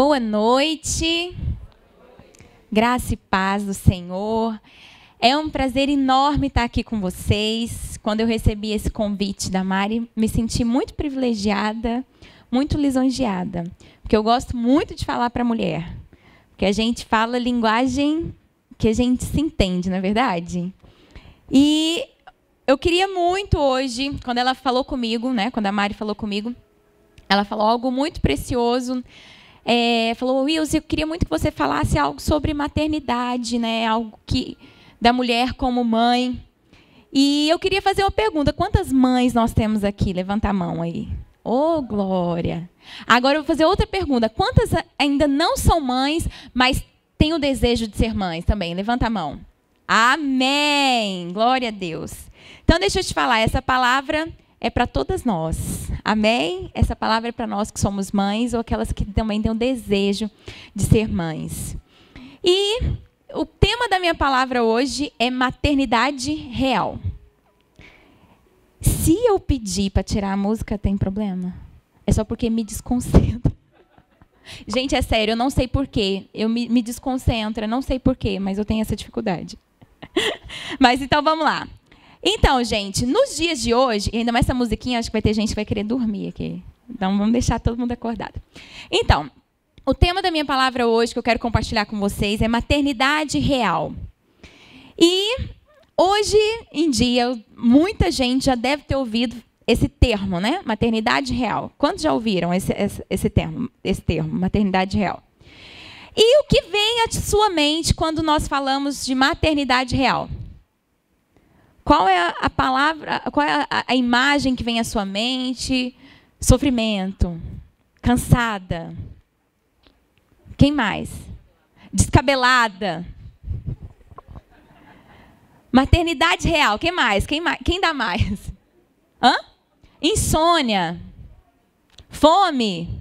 Boa noite. Graça e paz do Senhor. É um prazer enorme estar aqui com vocês. Quando eu recebi esse convite da Mari, me senti muito privilegiada, muito lisonjeada, porque eu gosto muito de falar para mulher, porque a gente fala linguagem que a gente se entende, não é verdade? E eu queria muito hoje, quando ela falou comigo, né, quando a Mari falou comigo, ela falou algo muito precioso é, falou, Wilson, eu queria muito que você falasse algo sobre maternidade, né? Algo que da mulher como mãe. E eu queria fazer uma pergunta: quantas mães nós temos aqui? Levanta a mão aí. Oh, glória! Agora eu vou fazer outra pergunta: quantas ainda não são mães, mas têm o desejo de ser mães também? Levanta a mão. Amém! Glória a Deus. Então, deixa eu te falar, essa palavra é para todas nós. Amém? Essa palavra é para nós que somos mães ou aquelas que também têm o desejo de ser mães. E o tema da minha palavra hoje é maternidade real. Se eu pedir para tirar a música, tem problema? É só porque me desconcentra. Gente, é sério, eu não sei porquê. Eu me, me desconcentro, não sei porquê, mas eu tenho essa dificuldade. mas então vamos lá. Então, gente, nos dias de hoje, ainda mais essa musiquinha, acho que vai ter gente que vai querer dormir aqui. Então, vamos deixar todo mundo acordado. Então, o tema da minha palavra hoje que eu quero compartilhar com vocês é maternidade real. E hoje em dia, muita gente já deve ter ouvido esse termo, né? Maternidade real. Quantos já ouviram esse, esse, esse termo, esse termo, maternidade real? E o que vem à sua mente quando nós falamos de maternidade real? Qual é a palavra, qual é a, imagem que vem à sua mente? Sofrimento, cansada. Quem mais? Descabelada. Maternidade real. Quem mais? Quem, mais? Quem dá mais? Hã? Insônia. Fome.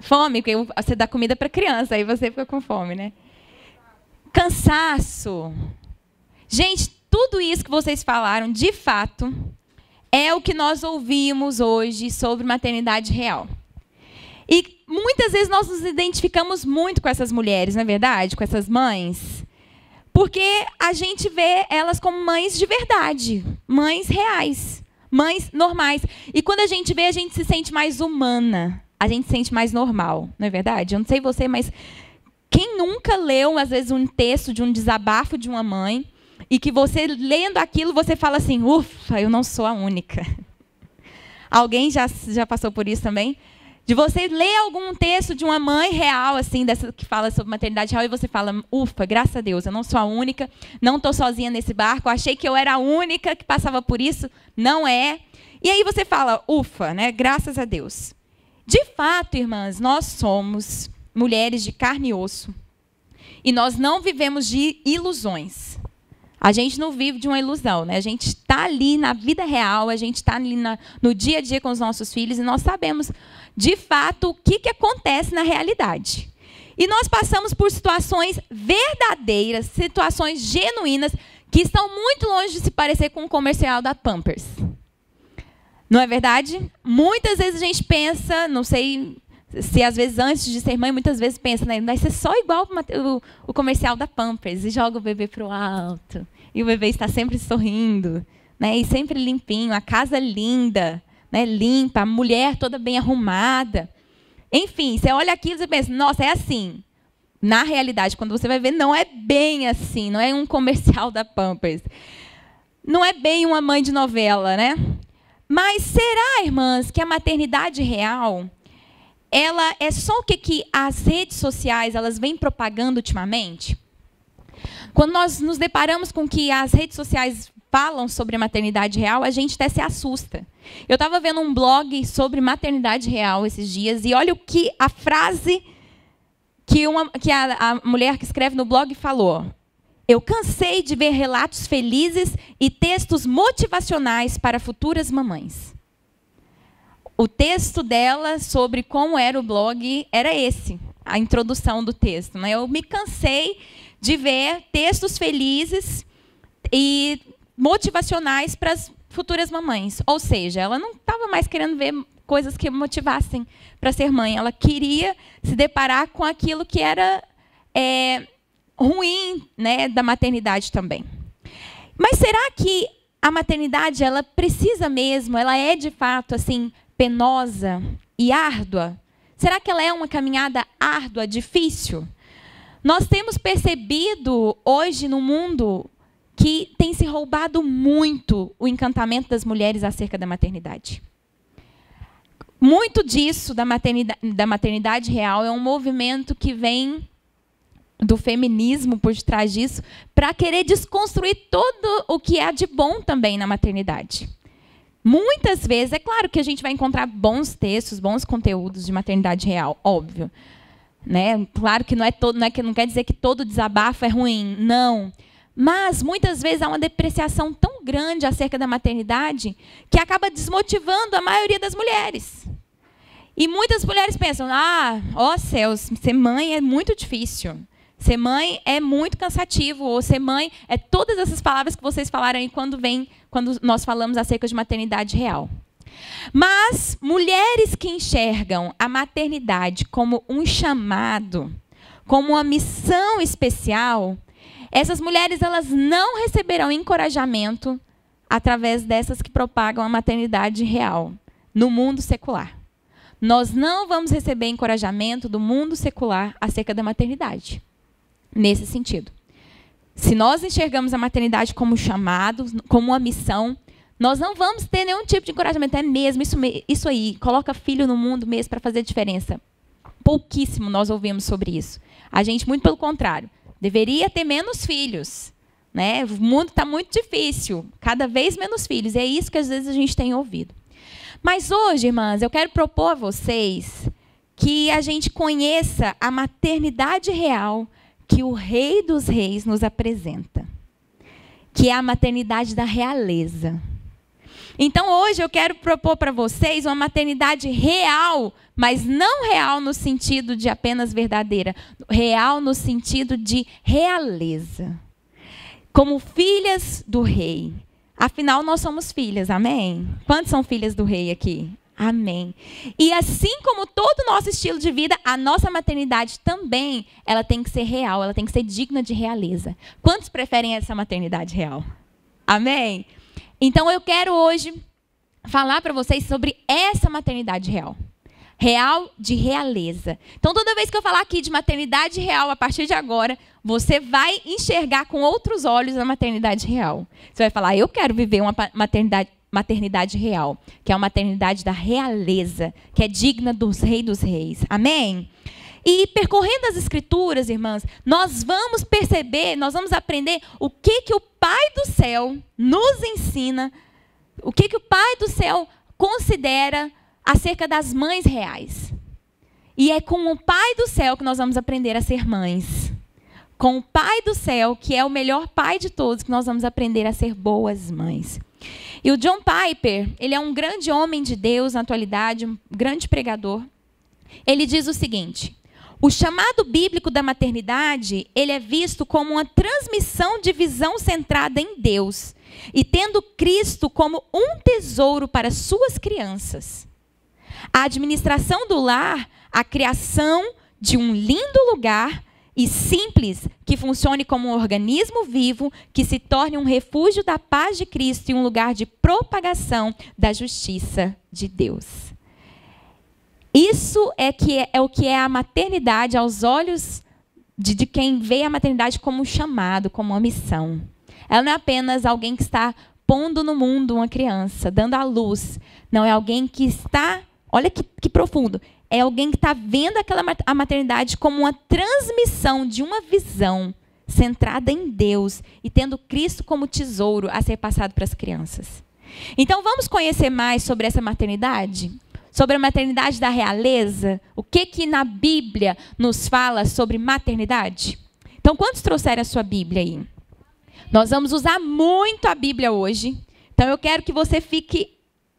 Fome, porque você dá comida para criança, aí você fica com fome, né? Cansaço. Gente, tudo isso que vocês falaram, de fato, é o que nós ouvimos hoje sobre maternidade real. E muitas vezes nós nos identificamos muito com essas mulheres, não é verdade? Com essas mães. Porque a gente vê elas como mães de verdade, mães reais, mães normais. E quando a gente vê, a gente se sente mais humana, a gente se sente mais normal, não é verdade? Eu não sei você, mas quem nunca leu, às vezes, um texto de um desabafo de uma mãe e que você, lendo aquilo, você fala assim: ufa, eu não sou a única. Alguém já, já passou por isso também? De você ler algum texto de uma mãe real, assim, dessa que fala sobre maternidade real, e você fala: ufa, graças a Deus, eu não sou a única, não estou sozinha nesse barco, achei que eu era a única que passava por isso, não é. E aí você fala: ufa, né? Graças a Deus. De fato, irmãs, nós somos mulheres de carne e osso. E nós não vivemos de ilusões. A gente não vive de uma ilusão, né? A gente está ali na vida real, a gente está ali na, no dia a dia com os nossos filhos e nós sabemos, de fato, o que, que acontece na realidade. E nós passamos por situações verdadeiras, situações genuínas, que estão muito longe de se parecer com o um comercial da Pampers. Não é verdade? Muitas vezes a gente pensa, não sei se às vezes antes de ser mãe, muitas vezes pensa, né, vai ser só igual o, o comercial da Pampers, e joga o bebê para o alto e o bebê está sempre sorrindo, né? E sempre limpinho, a casa linda, né? Limpa, a mulher toda bem arrumada. Enfim, você olha aquilo e pensa, nossa, é assim. Na realidade, quando você vai ver, não é bem assim, não é um comercial da Pampers. Não é bem uma mãe de novela, né? Mas será, irmãs, que a maternidade real ela é só o que, que as redes sociais elas vêm propagando ultimamente? Quando nós nos deparamos com que as redes sociais falam sobre maternidade real, a gente até se assusta. Eu estava vendo um blog sobre maternidade real esses dias e olha o que a frase que, uma, que a, a mulher que escreve no blog falou. Eu cansei de ver relatos felizes e textos motivacionais para futuras mamães. O texto dela sobre como era o blog era esse, a introdução do texto. Né? Eu me cansei de ver textos felizes e motivacionais para as futuras mamães. Ou seja, ela não estava mais querendo ver coisas que motivassem para ser mãe. Ela queria se deparar com aquilo que era é, ruim né, da maternidade também. Mas será que a maternidade ela precisa mesmo, ela é de fato assim penosa e árdua? Será que ela é uma caminhada árdua, difícil? Nós temos percebido hoje no mundo que tem se roubado muito o encantamento das mulheres acerca da maternidade. Muito disso da maternidade, da maternidade real é um movimento que vem do feminismo por detrás disso, para querer desconstruir todo o que há de bom também na maternidade. Muitas vezes, é claro que a gente vai encontrar bons textos, bons conteúdos de maternidade real, óbvio. Né? Claro que não, é todo, não, é que, não quer dizer que todo desabafo é ruim, não. Mas muitas vezes há uma depreciação tão grande acerca da maternidade que acaba desmotivando a maioria das mulheres. E muitas mulheres pensam: ah, ó céus, ser mãe é muito difícil. Ser mãe é muito cansativo, ou ser mãe é todas essas palavras que vocês falaram aí quando vem, quando nós falamos acerca de maternidade real. Mas mulheres que enxergam a maternidade como um chamado, como uma missão especial, essas mulheres elas não receberão encorajamento através dessas que propagam a maternidade real no mundo secular. Nós não vamos receber encorajamento do mundo secular acerca da maternidade nesse sentido. Se nós enxergamos a maternidade como chamado, como uma missão, nós não vamos ter nenhum tipo de encorajamento. É mesmo, isso, isso aí, coloca filho no mundo mesmo para fazer diferença. Pouquíssimo nós ouvimos sobre isso. A gente, muito pelo contrário, deveria ter menos filhos. Né? O mundo está muito difícil, cada vez menos filhos. E é isso que às vezes a gente tem ouvido. Mas hoje, irmãs, eu quero propor a vocês que a gente conheça a maternidade real que o Rei dos Reis nos apresenta, que é a maternidade da realeza. Então hoje eu quero propor para vocês uma maternidade real, mas não real no sentido de apenas verdadeira, real no sentido de realeza. Como filhas do rei. Afinal, nós somos filhas, amém? Quantos são filhas do rei aqui? Amém. E assim como todo o nosso estilo de vida, a nossa maternidade também, ela tem que ser real, ela tem que ser digna de realeza. Quantos preferem essa maternidade real? Amém. Então eu quero hoje falar para vocês sobre essa maternidade real. Real de realeza. Então, toda vez que eu falar aqui de maternidade real, a partir de agora, você vai enxergar com outros olhos a maternidade real. Você vai falar, eu quero viver uma maternidade maternidade real, que é uma maternidade da realeza, que é digna dos reis dos reis. Amém? E percorrendo as escrituras, irmãs, nós vamos perceber, nós vamos aprender o que que o Pai do céu nos ensina, o que que o Pai do céu considera acerca das mães reais. E é com o Pai do céu que nós vamos aprender a ser mães. Com o Pai do céu, que é o melhor Pai de todos, que nós vamos aprender a ser boas mães. E o John Piper, ele é um grande homem de Deus na atualidade, um grande pregador. Ele diz o seguinte: o chamado bíblico da maternidade, ele é visto como uma transmissão de visão centrada em Deus e tendo Cristo como um tesouro para suas crianças. A administração do lar, a criação de um lindo lugar e simples que funcione como um organismo vivo que se torne um refúgio da paz de Cristo e um lugar de propagação da justiça de Deus. Isso é, que é, é o que é a maternidade aos olhos de, de quem vê a maternidade como um chamado, como uma missão. Ela não é apenas alguém que está pondo no mundo uma criança, dando à luz. Não, é alguém que está, olha que, que profundo, é alguém que está vendo aquela a maternidade como uma transmissão de uma visão centrada em Deus e tendo Cristo como tesouro a ser passado para as crianças. Então vamos conhecer mais sobre essa maternidade? Sobre a maternidade da realeza? O que que na Bíblia nos fala sobre maternidade? Então quantos trouxeram a sua Bíblia aí? Nós vamos usar muito a Bíblia hoje. Então eu quero que você fique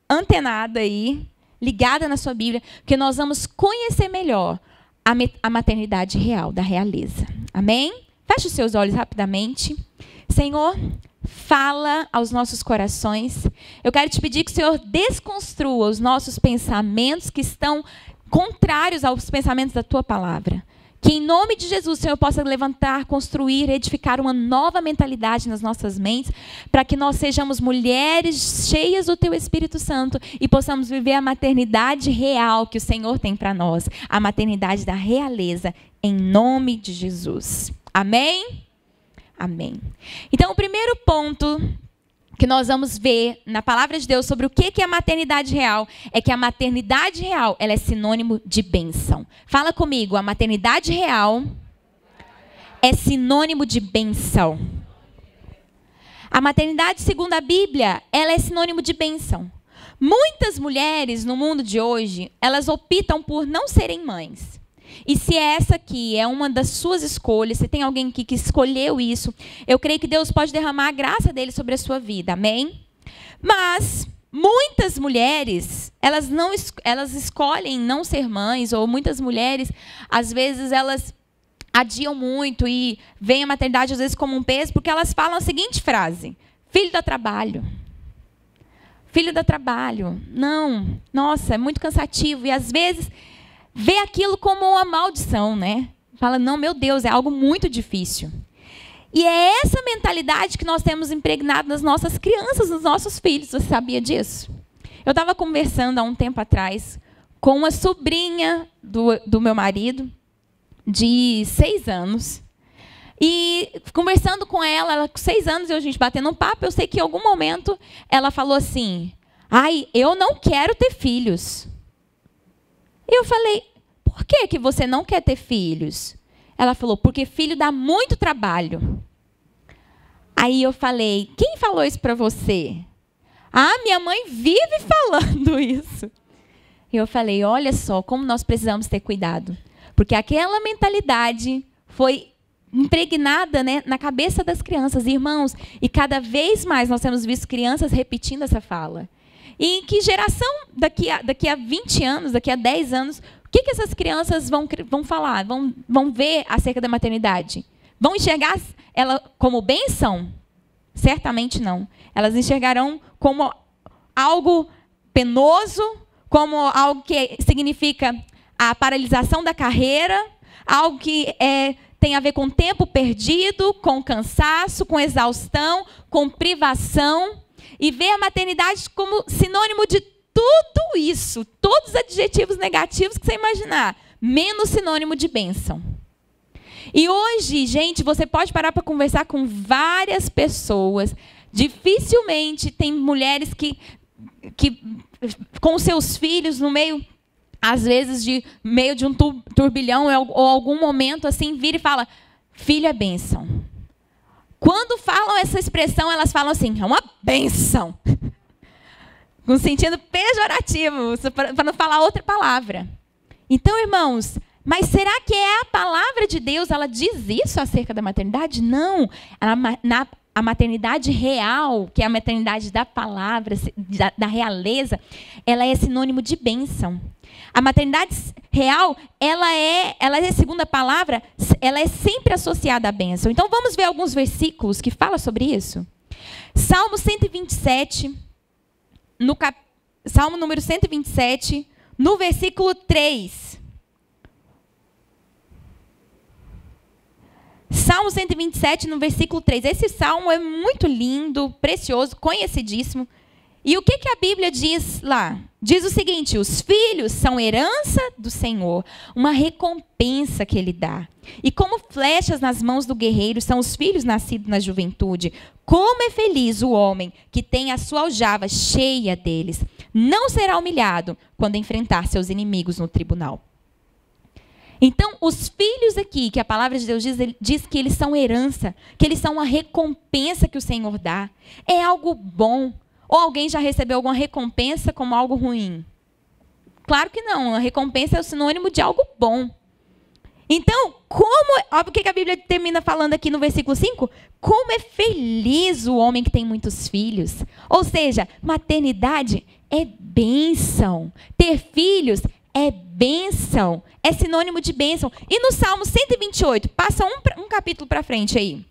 antenado aí ligada na sua Bíblia, porque nós vamos conhecer melhor a maternidade real, da realeza. Amém? Feche os seus olhos rapidamente. Senhor, fala aos nossos corações. Eu quero te pedir que o Senhor desconstrua os nossos pensamentos que estão contrários aos pensamentos da tua palavra. Que em nome de Jesus Senhor possa levantar, construir, edificar uma nova mentalidade nas nossas mentes, para que nós sejamos mulheres cheias do teu Espírito Santo e possamos viver a maternidade real que o Senhor tem para nós, a maternidade da realeza, em nome de Jesus. Amém? Amém. Então, o primeiro ponto que nós vamos ver na palavra de Deus sobre o que é a maternidade real é que a maternidade real ela é sinônimo de bênção. Fala comigo, a maternidade real é sinônimo de bênção. A maternidade, segundo a Bíblia, ela é sinônimo de bênção. Muitas mulheres no mundo de hoje, elas optam por não serem mães. E se essa aqui é uma das suas escolhas, se tem alguém aqui que escolheu isso, eu creio que Deus pode derramar a graça dele sobre a sua vida. Amém? Mas muitas mulheres, elas não elas escolhem não ser mães ou muitas mulheres, às vezes elas adiam muito e veem a maternidade às vezes como um peso, porque elas falam a seguinte frase: filho dá trabalho. Filho dá trabalho. Não, nossa, é muito cansativo e às vezes vê aquilo como uma maldição, né? Fala, não, meu Deus, é algo muito difícil. E é essa mentalidade que nós temos impregnado nas nossas crianças, nos nossos filhos. Você sabia disso? Eu estava conversando há um tempo atrás com uma sobrinha do, do meu marido, de seis anos. E conversando com ela, ela com seis anos, e a gente batendo um papo, eu sei que em algum momento ela falou assim: Ai, eu não quero ter filhos. Eu falei: por que, que você não quer ter filhos? Ela falou: porque filho dá muito trabalho. Aí eu falei: quem falou isso para você? Ah, minha mãe vive falando isso. Eu falei: olha só como nós precisamos ter cuidado. Porque aquela mentalidade foi impregnada né, na cabeça das crianças, irmãos. E cada vez mais nós temos visto crianças repetindo essa fala. E em que geração, daqui a, daqui a 20 anos, daqui a 10 anos, o que, que essas crianças vão, vão falar, vão, vão ver acerca da maternidade? Vão enxergar ela como bênção? Certamente não. Elas enxergarão como algo penoso, como algo que significa a paralisação da carreira, algo que é, tem a ver com tempo perdido, com cansaço, com exaustão, com privação e ver a maternidade como sinônimo de tudo isso, todos os adjetivos negativos que você imaginar, menos sinônimo de bênção. E hoje, gente, você pode parar para conversar com várias pessoas. Dificilmente tem mulheres que, que com seus filhos no meio às vezes de meio de um turbilhão ou algum momento assim vira e fala: "Filho é bênção". Quando falam essa expressão, elas falam assim, é uma benção. Com sentido pejorativo, para não falar outra palavra. Então, irmãos, mas será que é a palavra de Deus, ela diz isso acerca da maternidade? Não. na, a maternidade real, que é a maternidade da palavra, da, da realeza, ela é sinônimo de bênção. A maternidade real, ela é, ela é segundo a palavra, ela é sempre associada à bênção. Então vamos ver alguns versículos que falam sobre isso. Salmo 127, no cap... Salmo número 127, no versículo 3. Salmo 127, no versículo 3. Esse salmo é muito lindo, precioso, conhecidíssimo. E o que, que a Bíblia diz lá? Diz o seguinte: os filhos são herança do Senhor, uma recompensa que Ele dá. E como flechas nas mãos do guerreiro são os filhos nascidos na juventude. Como é feliz o homem que tem a sua aljava cheia deles. Não será humilhado quando enfrentar seus inimigos no tribunal. Então, os filhos aqui, que a palavra de Deus diz, diz que eles são herança, que eles são uma recompensa que o Senhor dá. É algo bom, ou alguém já recebeu alguma recompensa como algo ruim? Claro que não. A recompensa é o sinônimo de algo bom. Então, como. Olha o que a Bíblia termina falando aqui no versículo 5? Como é feliz o homem que tem muitos filhos. Ou seja, maternidade é bênção. Ter filhos é bênção. É sinônimo de bênção. E no Salmo 128, passa um, um capítulo para frente aí.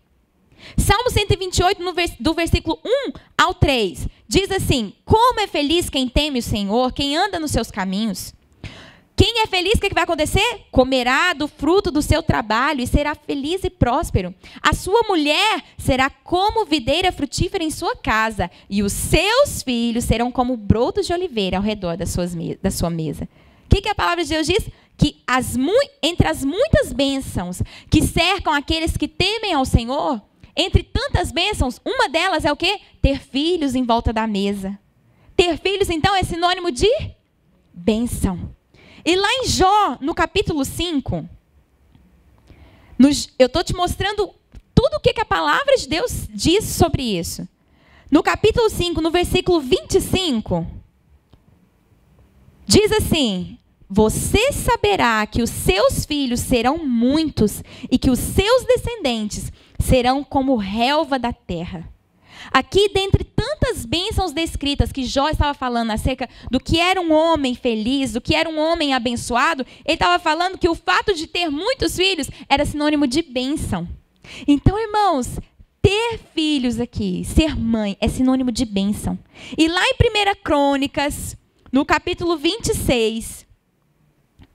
Salmo 128, no do versículo 1 ao 3, diz assim: Como é feliz quem teme o Senhor, quem anda nos seus caminhos. Quem é feliz, o que vai acontecer? Comerá do fruto do seu trabalho e será feliz e próspero. A sua mulher será como videira frutífera em sua casa, e os seus filhos serão como brotos de oliveira ao redor da sua mesa. Que, que a palavra de Deus diz? Que as, entre as muitas bênçãos que cercam aqueles que temem ao Senhor, entre tantas bênçãos, uma delas é o quê? Ter filhos em volta da mesa. Ter filhos, então, é sinônimo de bênção. E lá em Jó, no capítulo 5, eu estou te mostrando tudo o que, que a palavra de Deus diz sobre isso. No capítulo 5, no versículo 25, diz assim: Você saberá que os seus filhos serão muitos e que os seus descendentes serão como relva da terra. Aqui, dentre tantas bênçãos descritas que Jó estava falando acerca do que era um homem feliz, do que era um homem abençoado, ele estava falando que o fato de ter muitos filhos era sinônimo de bênção. Então, irmãos, ter filhos aqui, ser mãe, é sinônimo de bênção. E lá em 1 Crônicas, no capítulo 26,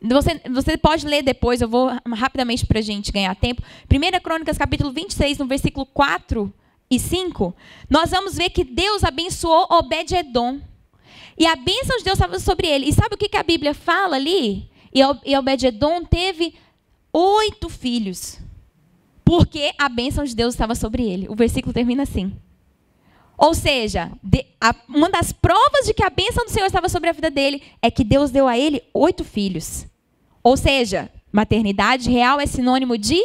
você, você pode ler depois, eu vou rapidamente para a gente ganhar tempo. 1 Crônicas, capítulo 26, no versículo 4 e 5, nós vamos ver que Deus abençoou Obed-Edom. E a bênção de Deus estava sobre ele. E sabe o que, que a Bíblia fala ali? E Obed-Edom teve oito filhos. Porque a bênção de Deus estava sobre ele. O versículo termina assim. Ou seja, uma das provas de que a bênção do Senhor estava sobre a vida dele é que Deus deu a ele oito filhos. Ou seja, maternidade real é sinônimo de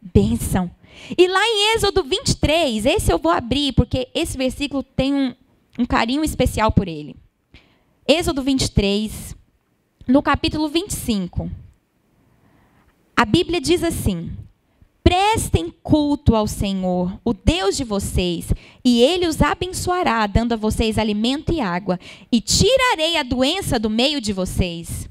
bênção. E lá em Êxodo 23, esse eu vou abrir, porque esse versículo tem um, um carinho especial por ele. Êxodo 23, no capítulo 25. A Bíblia diz assim: Prestem culto ao Senhor, o Deus de vocês, e ele os abençoará, dando a vocês alimento e água, e tirarei a doença do meio de vocês.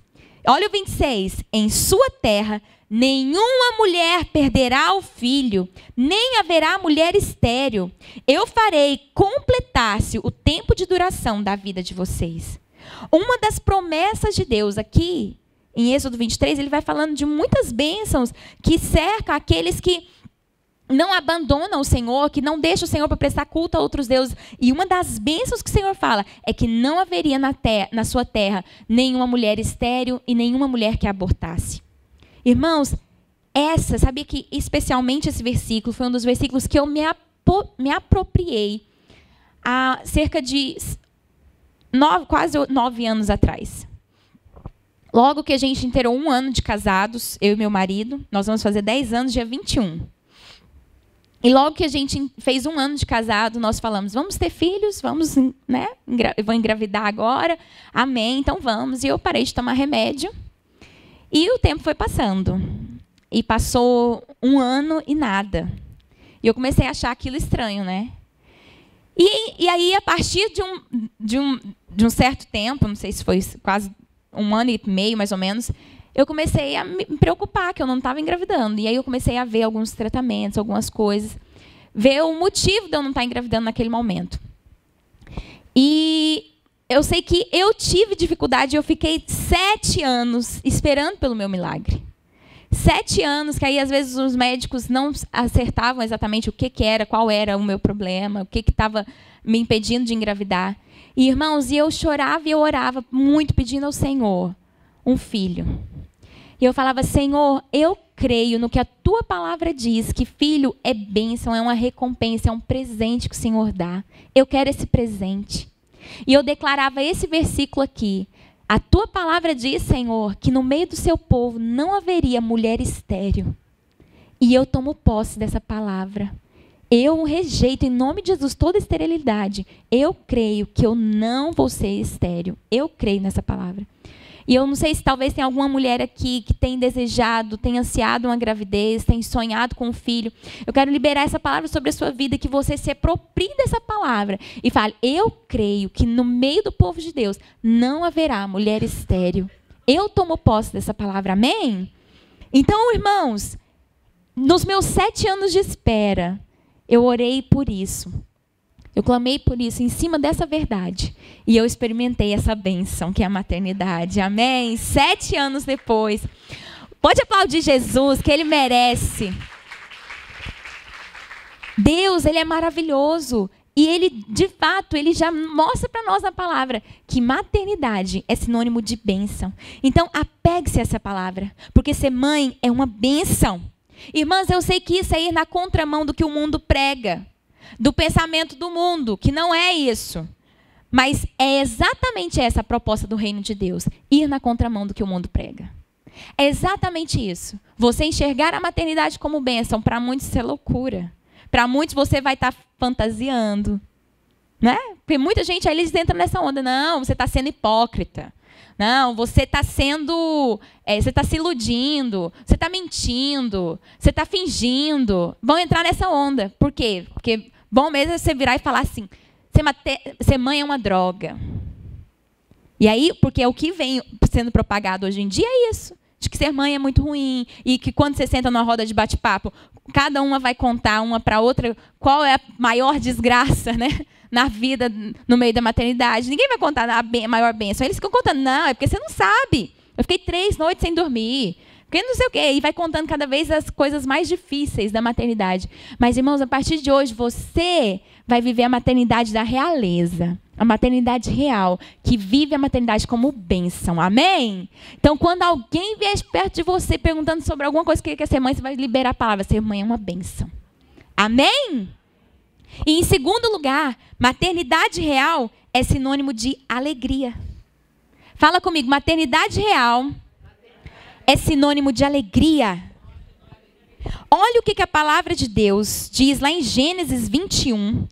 Olha o 26. Em sua terra Nenhuma mulher perderá o filho, nem haverá mulher estéril. Eu farei completar-se o tempo de duração da vida de vocês. Uma das promessas de Deus aqui, em Êxodo 23, ele vai falando de muitas bênçãos que cercam aqueles que não abandonam o Senhor, que não deixam o Senhor para prestar culto a outros deuses. E uma das bênçãos que o Senhor fala é que não haveria na, terra, na sua terra nenhuma mulher estéril e nenhuma mulher que abortasse. Irmãos, essa, sabia que especialmente esse versículo foi um dos versículos que eu me, me apropriei há cerca de nove, quase nove anos atrás. Logo que a gente inteirou um ano de casados, eu e meu marido, nós vamos fazer dez anos, dia 21. E logo que a gente fez um ano de casado, nós falamos: vamos ter filhos, vamos, né? Vou engravidar agora, amém, então vamos. E eu parei de tomar remédio e o tempo foi passando. E passou um ano e nada. E eu comecei a achar aquilo estranho, né? E, e aí, a partir de um, de, um, de um certo tempo, não sei se foi quase um ano e meio, mais ou menos, eu comecei a me preocupar que eu não estava engravidando. E aí eu comecei a ver alguns tratamentos, algumas coisas, ver o motivo de eu não estar engravidando naquele momento. E eu sei que eu tive dificuldade, eu fiquei sete anos esperando pelo meu milagre. Sete anos, que aí às vezes os médicos não acertavam exatamente o que, que era, qual era o meu problema, o que estava me impedindo de engravidar. E, irmãos, e eu chorava e eu orava muito pedindo ao Senhor um filho. E eu falava, Senhor, eu creio no que a tua palavra diz, que filho é bênção, é uma recompensa, é um presente que o Senhor dá. Eu quero esse presente. E eu declarava esse versículo aqui. A tua palavra diz, Senhor, que no meio do seu povo não haveria mulher estéril. E eu tomo posse dessa palavra. Eu rejeito em nome de Jesus toda esterilidade. Eu creio que eu não vou ser estéril. Eu creio nessa palavra. E eu não sei se talvez tem alguma mulher aqui que tem desejado, tem ansiado uma gravidez, tem sonhado com um filho. Eu quero liberar essa palavra sobre a sua vida, que você se aproprie dessa palavra e fale: Eu creio que no meio do povo de Deus não haverá mulher estéril. Eu tomo posse dessa palavra, amém? Então, irmãos, nos meus sete anos de espera, eu orei por isso. Eu clamei por isso, em cima dessa verdade. E eu experimentei essa bênção, que é a maternidade. Amém? Sete anos depois. Pode aplaudir Jesus, que ele merece. Deus, ele é maravilhoso. E ele, de fato, ele já mostra para nós na palavra que maternidade é sinônimo de bênção. Então, apegue-se a essa palavra, porque ser mãe é uma bênção. Irmãs, eu sei que isso é ir na contramão do que o mundo prega do pensamento do mundo, que não é isso. Mas é exatamente essa a proposta do reino de Deus: ir na contramão do que o mundo prega. É exatamente isso. Você enxergar a maternidade como bênção, para muitos isso é loucura. Para muitos você vai estar tá fantasiando. Né? Porque muita gente aí eles entram nessa onda. Não, você está sendo hipócrita. Não, você está sendo. É, você está se iludindo. Você está mentindo. Você está fingindo. Vão entrar nessa onda. Por quê? Porque Bom mesmo é você virar e falar assim: ser, mãe é uma droga. E aí, porque é o que vem sendo propagado hoje em dia é isso. De que ser mãe é muito ruim. E que quando você senta numa roda de bate-papo, cada uma vai contar uma para outra qual é a maior desgraça, né? Na vida, no meio da maternidade. Ninguém vai contar a maior bênção. Eles ficam contando, não, é porque você não sabe. Eu fiquei três noites sem dormir. Porque não sei o quê. E vai contando cada vez as coisas mais difíceis da maternidade. Mas, irmãos, a partir de hoje, você vai viver a maternidade da realeza. A maternidade real, que vive a maternidade como bênção. Amém? Então, quando alguém vier perto de você perguntando sobre alguma coisa que quer ser mãe, você vai liberar a palavra: ser mãe é uma bênção. Amém? E em segundo lugar, maternidade real é sinônimo de alegria. Fala comigo, maternidade real é sinônimo de alegria. Olha o que, a palavra de Deus diz lá em Gênesis 21,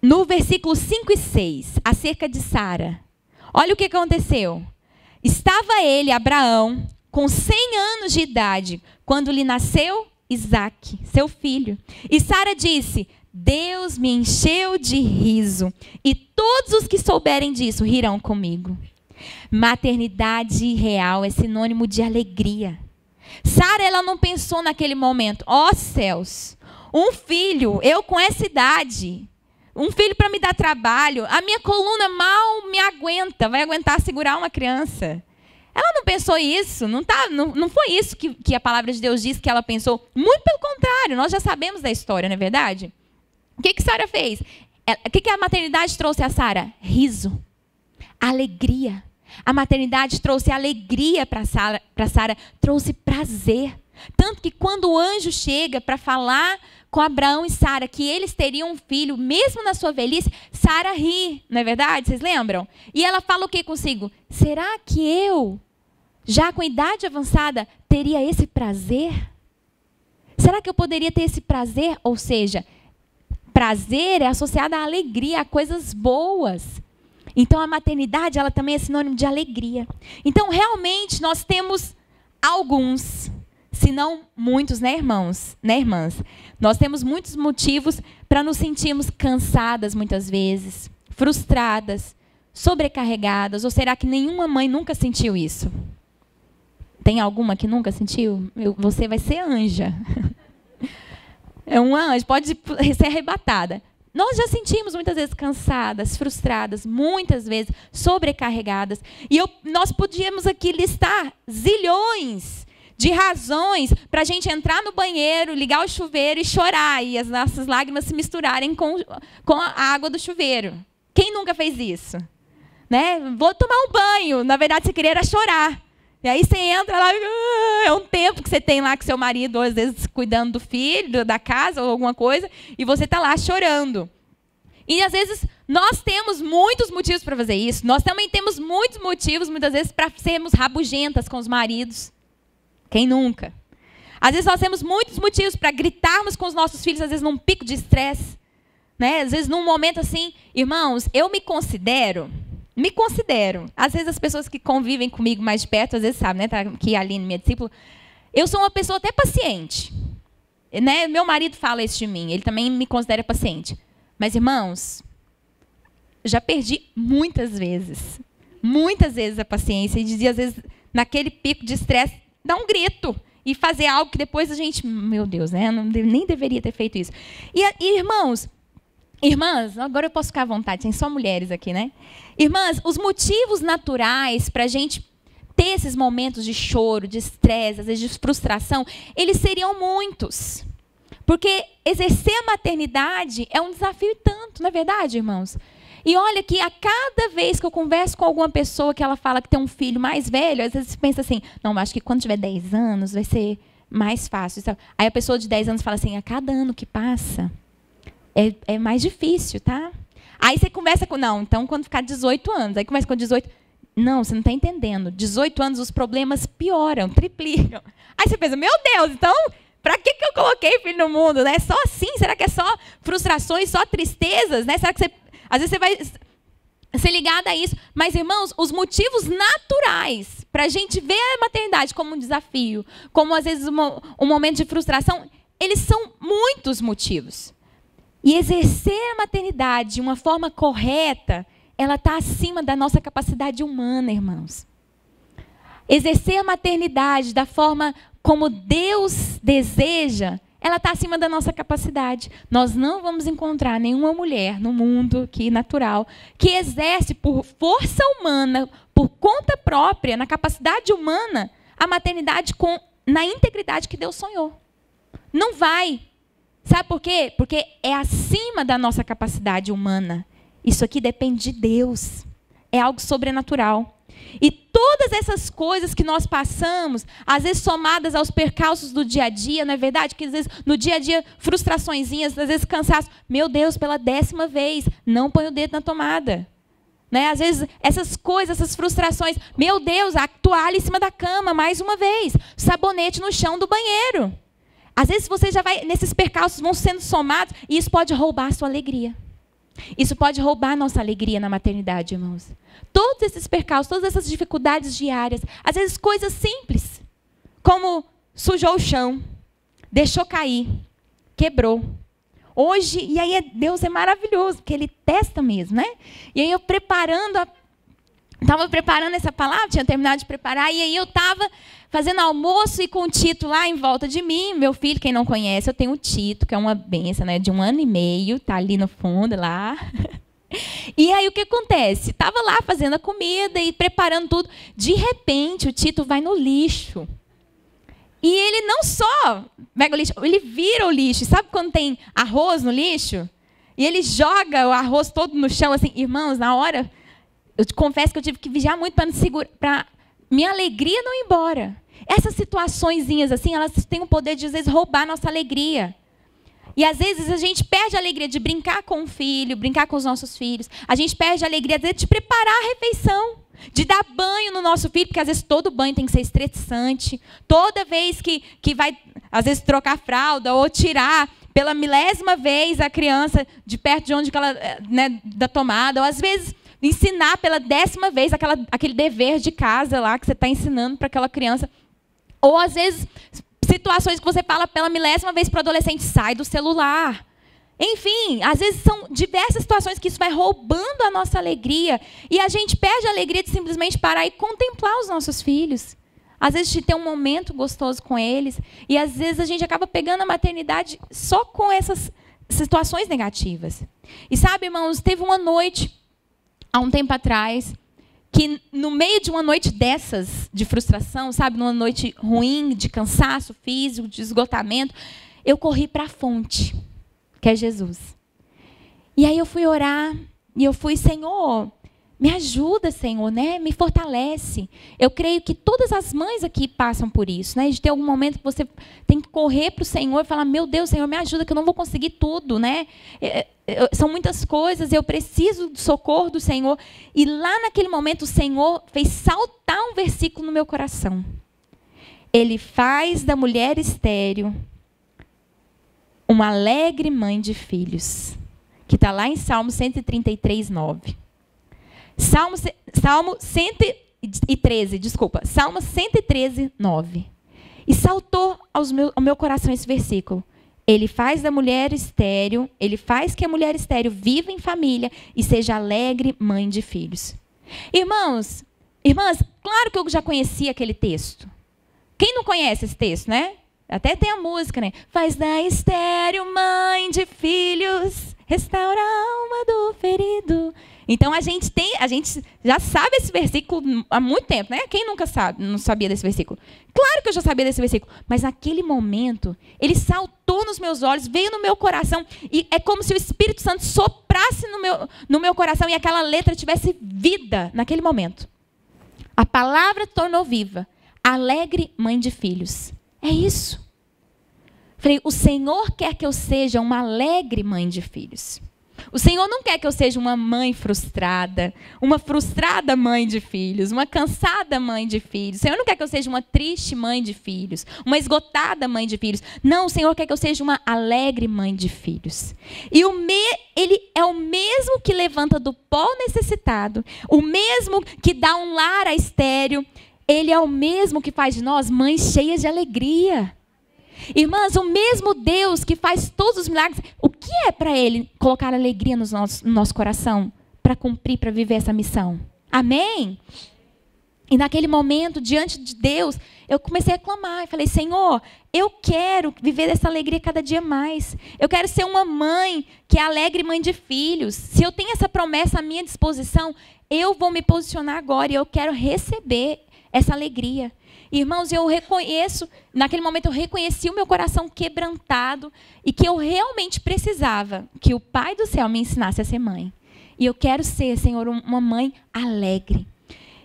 no versículo 5 e 6, acerca de Sara. Olha o que aconteceu. Estava ele, Abraão, com 100 anos de idade, quando lhe nasceu Isaque, seu filho. E Sara disse: Deus me encheu de riso, e todos os que souberem disso rirão comigo. Maternidade real é sinônimo de alegria. Sara, ela não pensou naquele momento, ó oh, céus, um filho, eu com essa idade, um filho para me dar trabalho, a minha coluna mal me aguenta, vai aguentar segurar uma criança. Ela não pensou isso, não, tá, não, não foi isso que, que a palavra de Deus diz que ela pensou. Muito pelo contrário, nós já sabemos da história, não é verdade? O que, que Sara fez? O que, que a maternidade trouxe a Sara? Riso, alegria. A maternidade trouxe alegria para Sara, trouxe prazer. Tanto que quando o anjo chega para falar com Abraão e Sara que eles teriam um filho, mesmo na sua velhice, Sara ri, não é verdade? Vocês lembram? E ela fala o que consigo? Será que eu, já com idade avançada, teria esse prazer? Será que eu poderia ter esse prazer? Ou seja, prazer é associado à alegria, a coisas boas. Então a maternidade, ela também é sinônimo de alegria. Então realmente nós temos alguns, se não muitos, né, irmãos, né, irmãs? Nós temos muitos motivos para nos sentirmos cansadas muitas vezes, frustradas, sobrecarregadas, ou será que nenhuma mãe nunca sentiu isso? Tem alguma que nunca sentiu? você vai ser anja. É um anjo, pode ser arrebatada. Nós já sentimos muitas vezes cansadas, frustradas, muitas vezes sobrecarregadas. E eu, nós podíamos aqui listar zilhões de razões para a gente entrar no banheiro, ligar o chuveiro e chorar, e as nossas lágrimas se misturarem com, com a água do chuveiro. Quem nunca fez isso? Né? Vou tomar um banho. Na verdade, você queria era chorar. E aí você entra lá, ah, é um tempo que você tem lá com seu marido, às vezes cuidando do filho, da casa ou alguma coisa, e você está lá chorando. E às vezes nós temos muitos motivos para fazer isso. Nós também temos muitos motivos, muitas vezes, para sermos rabugentas com os maridos. Quem nunca? Às vezes nós temos muitos motivos para gritarmos com os nossos filhos, às vezes num pico de estresse. Né? Às vezes num momento assim, irmãos, eu me considero me considero. Às vezes as pessoas que convivem comigo mais de perto, às vezes sabem, né? Tá aqui a Aline, minha discípula. Eu sou uma pessoa até paciente. Né? Meu marido fala isso de mim, ele também me considera paciente. Mas, irmãos, já perdi muitas vezes. Muitas vezes a paciência. E dizia, às vezes, naquele pico de estresse, dá um grito. e fazer algo que depois a gente, meu Deus, né? Não, nem deveria ter feito isso. E, e irmãos, irmãs, agora eu posso ficar à vontade, tem só mulheres aqui, né? Irmãs, os motivos naturais para a gente ter esses momentos de choro, de estresse, às vezes de frustração, eles seriam muitos. Porque exercer a maternidade é um desafio tanto, não é verdade, irmãos? E olha que a cada vez que eu converso com alguma pessoa que ela fala que tem um filho mais velho, às vezes pensa assim, não, acho que quando tiver 10 anos vai ser mais fácil. Aí a pessoa de 10 anos fala assim, a cada ano que passa é, é mais difícil, tá? Aí você conversa com, não, então quando ficar 18 anos, aí começa com 18, não, você não está entendendo. 18 anos os problemas pioram, triplicam. Aí você pensa, meu Deus, então para que, que eu coloquei filho no mundo? Né? Só assim? Será que é só frustrações, só tristezas? Né? Será que você às vezes você vai ser ligada a isso. Mas, irmãos, os motivos naturais para a gente ver a maternidade como um desafio, como às vezes um, um momento de frustração, eles são muitos motivos. E exercer a maternidade de uma forma correta, ela está acima da nossa capacidade humana, irmãos. Exercer a maternidade da forma como Deus deseja, ela está acima da nossa capacidade. Nós não vamos encontrar nenhuma mulher no mundo que natural que exerce por força humana, por conta própria, na capacidade humana, a maternidade com na integridade que Deus sonhou. Não vai. Sabe por quê? Porque é acima da nossa capacidade humana. Isso aqui depende de Deus. É algo sobrenatural. E todas essas coisas que nós passamos, às vezes somadas aos percalços do dia a dia, não é verdade? Que às vezes no dia a dia, frustraçõezinhas, às vezes cansaço. Meu Deus, pela décima vez, não põe o dedo na tomada. Né? Às vezes, essas coisas, essas frustrações. Meu Deus, a toalha em cima da cama, mais uma vez. Sabonete no chão do banheiro. Às vezes você já vai, nesses percalços vão sendo somados, e isso pode roubar a sua alegria. Isso pode roubar a nossa alegria na maternidade, irmãos. Todos esses percalços, todas essas dificuldades diárias, às vezes coisas simples, como sujou o chão, deixou cair, quebrou. Hoje, e aí é, Deus é maravilhoso, porque Ele testa mesmo, né? E aí eu preparando a estava preparando essa palavra, tinha terminado de preparar, e aí eu estava fazendo almoço e com o Tito lá em volta de mim. Meu filho, quem não conhece, eu tenho o Tito, que é uma benção, né, de um ano e meio, tá ali no fundo, lá. E aí o que acontece? Estava lá fazendo a comida e preparando tudo. De repente, o Tito vai no lixo. E ele não só pega o lixo, ele vira o lixo. Sabe quando tem arroz no lixo? E ele joga o arroz todo no chão, assim, irmãos, na hora eu te confesso que eu tive que vigiar muito para minha alegria não ir embora. Essas situaçõezinhas assim, elas têm o poder de às vezes roubar nossa alegria. E às vezes a gente perde a alegria de brincar com o filho, brincar com os nossos filhos. A gente perde a alegria vezes, de preparar a refeição, de dar banho no nosso filho, porque às vezes todo banho tem que ser estressante. Toda vez que, que vai, às vezes, trocar fralda ou tirar pela milésima vez a criança de perto de onde ela, né, da tomada, ou às vezes ensinar pela décima vez aquela, aquele dever de casa lá que você está ensinando para aquela criança. Ou, às vezes, situações que você fala pela milésima vez para o adolescente, sai do celular. Enfim, às vezes são diversas situações que isso vai roubando a nossa alegria. E a gente perde a alegria de simplesmente parar e contemplar os nossos filhos. Às vezes de ter um momento gostoso com eles. E às vezes a gente acaba pegando a maternidade só com essas situações negativas. E sabe, irmãos, teve uma noite há um tempo atrás, que no meio de uma noite dessas, de frustração, sabe, numa noite ruim, de cansaço físico, de esgotamento, eu corri para a fonte, que é Jesus. E aí eu fui orar, e eu fui, Senhor, me ajuda, Senhor, né? Me fortalece. Eu creio que todas as mães aqui passam por isso, né? De ter algum momento que você tem que correr para o Senhor e falar: Meu Deus, Senhor, me ajuda, que eu não vou conseguir tudo, né? É, é, são muitas coisas, eu preciso do socorro do Senhor. E lá naquele momento, o Senhor fez saltar um versículo no meu coração. Ele faz da mulher estéril uma alegre mãe de filhos. Que está lá em Salmo 133, 9. Salmo, Salmo 113, desculpa. Salmo 113, 9. E saltou meu, ao meu coração esse versículo. Ele faz da mulher estéril, ele faz que a mulher estéril viva em família e seja alegre mãe de filhos. Irmãos, irmãs, claro que eu já conhecia aquele texto. Quem não conhece esse texto, né? Até tem a música, né? Faz da estéreo mãe de filhos, restaura a alma do ferido. Então a gente tem, a gente já sabe esse versículo há muito tempo, né? Quem nunca sabe, não sabia desse versículo? Claro que eu já sabia desse versículo, mas naquele momento ele saltou nos meus olhos, veio no meu coração e é como se o Espírito Santo soprasse no meu, no meu coração e aquela letra tivesse vida naquele momento. A palavra tornou viva, alegre mãe de filhos. É isso. Falei, o Senhor quer que eu seja uma alegre mãe de filhos. O Senhor não quer que eu seja uma mãe frustrada, uma frustrada mãe de filhos, uma cansada mãe de filhos. O Senhor não quer que eu seja uma triste mãe de filhos, uma esgotada mãe de filhos. Não, o Senhor quer que eu seja uma alegre mãe de filhos. E o me, ele é o mesmo que levanta do pó necessitado, o mesmo que dá um lar a estéreo. Ele é o mesmo que faz de nós mães cheias de alegria. Irmãs, o mesmo Deus que faz todos os milagres, é para Ele colocar alegria no nosso, no nosso coração para cumprir, para viver essa missão? Amém? E naquele momento, diante de Deus, eu comecei a clamar. e falei, Senhor, eu quero viver essa alegria cada dia mais. Eu quero ser uma mãe que é alegre mãe de filhos. Se eu tenho essa promessa à minha disposição, eu vou me posicionar agora e eu quero receber essa alegria. Irmãos, eu reconheço, naquele momento eu reconheci o meu coração quebrantado e que eu realmente precisava que o Pai do céu me ensinasse a ser mãe. E eu quero ser, Senhor, uma mãe alegre.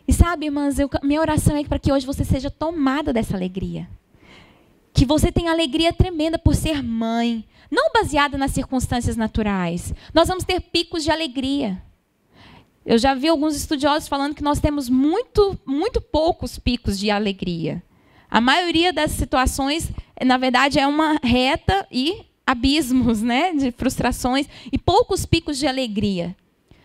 E sabe, irmãs, eu, minha oração é para que hoje você seja tomada dessa alegria. Que você tenha alegria tremenda por ser mãe, não baseada nas circunstâncias naturais. Nós vamos ter picos de alegria. Eu já vi alguns estudiosos falando que nós temos muito, muito poucos picos de alegria. A maioria das situações, na verdade, é uma reta e abismos, né, de frustrações e poucos picos de alegria.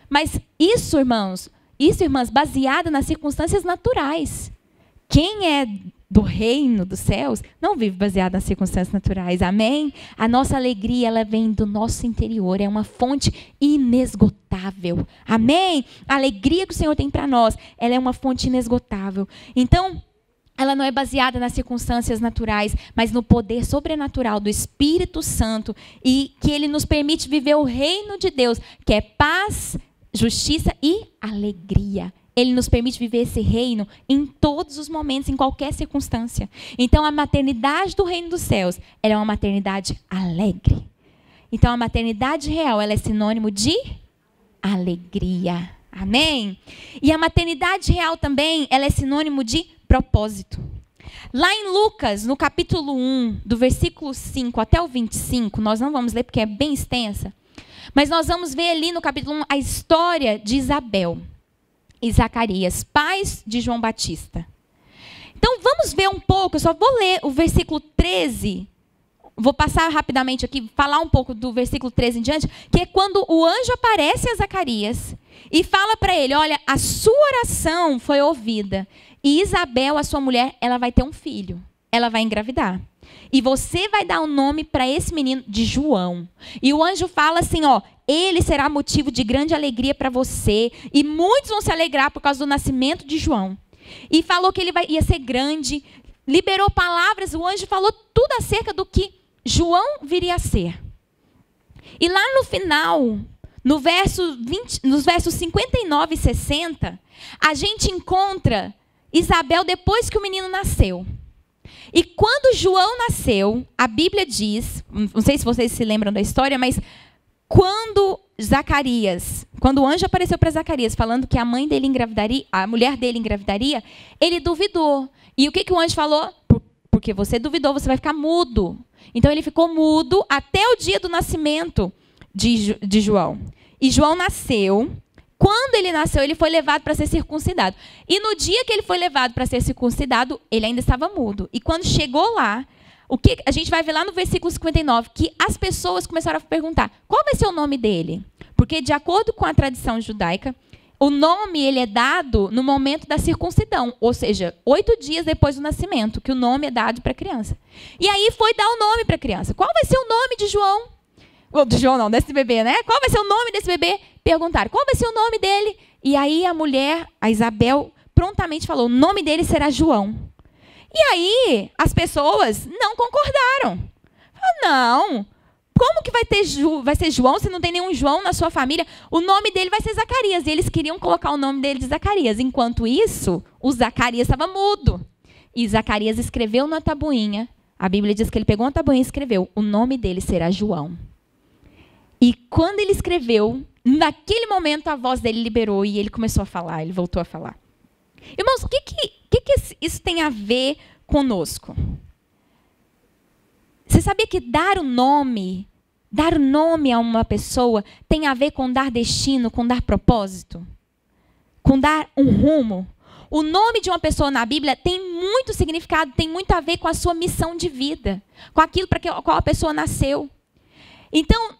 Mas isso, irmãos, isso, irmãs, baseado nas circunstâncias naturais. Quem é do reino dos céus não vive baseado nas circunstâncias naturais. Amém? A nossa alegria ela vem do nosso interior, é uma fonte inesgotável. Amém? A alegria que o Senhor tem para nós, ela é uma fonte inesgotável. Então, ela não é baseada nas circunstâncias naturais, mas no poder sobrenatural do Espírito Santo e que ele nos permite viver o reino de Deus, que é paz, justiça e alegria. Ele nos permite viver esse reino em todos os momentos, em qualquer circunstância. Então, a maternidade do reino dos céus, é uma maternidade alegre. Então, a maternidade real, ela é sinônimo de alegria. Amém? E a maternidade real também, ela é sinônimo de propósito. Lá em Lucas, no capítulo 1, do versículo 5 até o 25, nós não vamos ler porque é bem extensa, mas nós vamos ver ali no capítulo 1 a história de Isabel e Zacarias, pais de João Batista. Então vamos ver um pouco, eu só vou ler o versículo 13. Vou passar rapidamente aqui, falar um pouco do versículo 13 em diante, que é quando o anjo aparece a Zacarias e fala para ele: Olha, a sua oração foi ouvida. E Isabel, a sua mulher, ela vai ter um filho. Ela vai engravidar. E você vai dar o um nome para esse menino de João. E o anjo fala assim, ó, ele será motivo de grande alegria para você, e muitos vão se alegrar por causa do nascimento de João. E falou que ele vai, ia ser grande, liberou palavras, o anjo falou tudo acerca do que João viria a ser. E lá no final, no verso 20, nos versos 59 e 60, a gente encontra Isabel depois que o menino nasceu. E quando João nasceu, a Bíblia diz, não sei se vocês se lembram da história, mas quando Zacarias, quando o anjo apareceu para Zacarias falando que a mãe dele engravidaria, a mulher dele engravidaria, ele duvidou. E o que, que o anjo falou? Porque você duvidou, você vai ficar mudo. Então ele ficou mudo até o dia do nascimento de, de João. E João nasceu. Quando ele nasceu, ele foi levado para ser circuncidado. E no dia que ele foi levado para ser circuncidado, ele ainda estava mudo. E quando chegou lá, o que a gente vai ver lá no versículo 59 que as pessoas começaram a perguntar: qual vai ser o nome dele? Porque de acordo com a tradição judaica, o nome ele é dado no momento da circuncidão, ou seja, oito dias depois do nascimento, que o nome é dado para a criança. E aí foi dar o nome para a criança. Qual vai ser o nome de João? De João não, desse bebê, né? Qual vai ser o nome desse bebê? Perguntaram. Qual vai ser o nome dele? E aí a mulher, a Isabel, prontamente falou: o nome dele será João. E aí, as pessoas não concordaram. Não, como que vai, ter vai ser João se não tem nenhum João na sua família? O nome dele vai ser Zacarias. E eles queriam colocar o nome dele de Zacarias. Enquanto isso, o Zacarias estava mudo. E Zacarias escreveu na tabuinha. A Bíblia diz que ele pegou uma tabuinha e escreveu: O nome dele será João. E quando ele escreveu, naquele momento a voz dele liberou e ele começou a falar, ele voltou a falar. Irmãos, o que, que, que, isso tem a ver conosco? Você sabia que dar o nome, dar nome a uma pessoa tem a ver com dar destino, com dar propósito? Com dar um rumo? O nome de uma pessoa na Bíblia tem muito significado, tem muito a ver com a sua missão de vida, com aquilo para qual a pessoa nasceu. Então,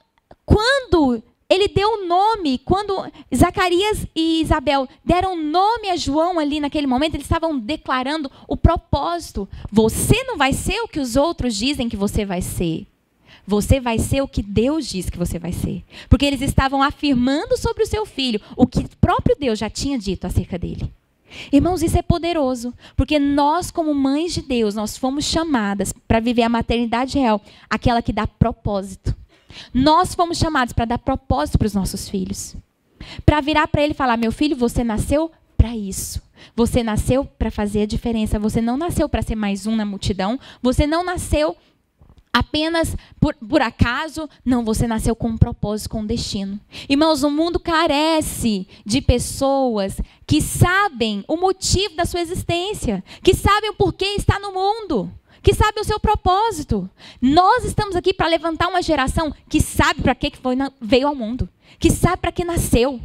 quando ele deu o nome, quando Zacarias e Isabel deram nome a João ali naquele momento, eles estavam declarando o propósito. Você não vai ser o que os outros dizem que você vai ser. Você vai ser o que Deus diz que você vai ser. Porque eles estavam afirmando sobre o seu filho o que próprio Deus já tinha dito acerca dele. Irmãos, isso é poderoso, porque nós, como mães de Deus, nós fomos chamadas para viver a maternidade real, aquela que dá propósito. Nós fomos chamados para dar propósito para os nossos filhos. Para virar para ele e falar: meu filho, você nasceu para isso. Você nasceu para fazer a diferença. Você não nasceu para ser mais um na multidão. Você não nasceu apenas por, por, acaso. Não, você nasceu com um propósito, com um destino. Irmãos, o mundo carece de pessoas que sabem o motivo da sua existência, que sabem o porquê está no mundo que sabe o seu propósito. Nós estamos aqui para levantar uma geração que sabe para que foi, veio ao mundo, que sabe para que nasceu.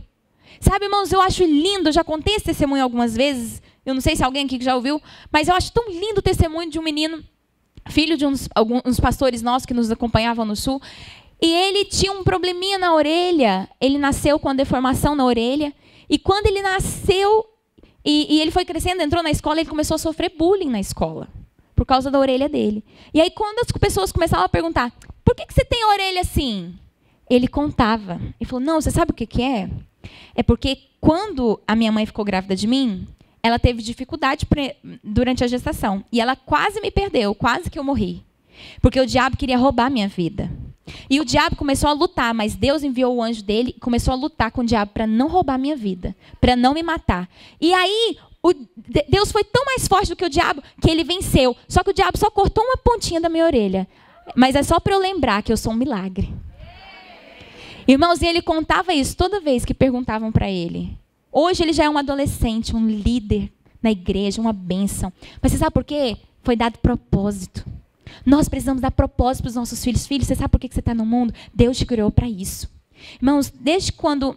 Sabe, irmãos, eu acho lindo, eu já contei esse testemunho algumas vezes, eu não sei se alguém aqui já ouviu, mas eu acho tão lindo o testemunho de um menino, filho de uns, alguns pastores nossos que nos acompanhavam no sul, e ele tinha um probleminha na orelha, ele nasceu com a deformação na orelha, e quando ele nasceu, e, e ele foi crescendo, entrou na escola, ele começou a sofrer bullying na escola por causa da orelha dele. E aí, quando as pessoas começavam a perguntar, por que, que você tem a orelha assim? Ele contava. e falou, não, você sabe o que, que é? É porque quando a minha mãe ficou grávida de mim, ela teve dificuldade durante a gestação. E ela quase me perdeu, quase que eu morri. Porque o diabo queria roubar minha vida. E o diabo começou a lutar, mas Deus enviou o anjo dele e começou a lutar com o diabo para não roubar minha vida, para não me matar. E aí o, Deus foi tão mais forte do que o diabo que ele venceu. Só que o diabo só cortou uma pontinha da minha orelha. Mas é só para eu lembrar que eu sou um milagre. Irmãos, e ele contava isso toda vez que perguntavam para ele. Hoje ele já é um adolescente, um líder na igreja, uma bênção. Mas você sabe por quê? Foi dado propósito. Nós precisamos dar propósito para os nossos filhos. Filhos, você sabe por que você está no mundo? Deus te criou para isso. Irmãos, desde quando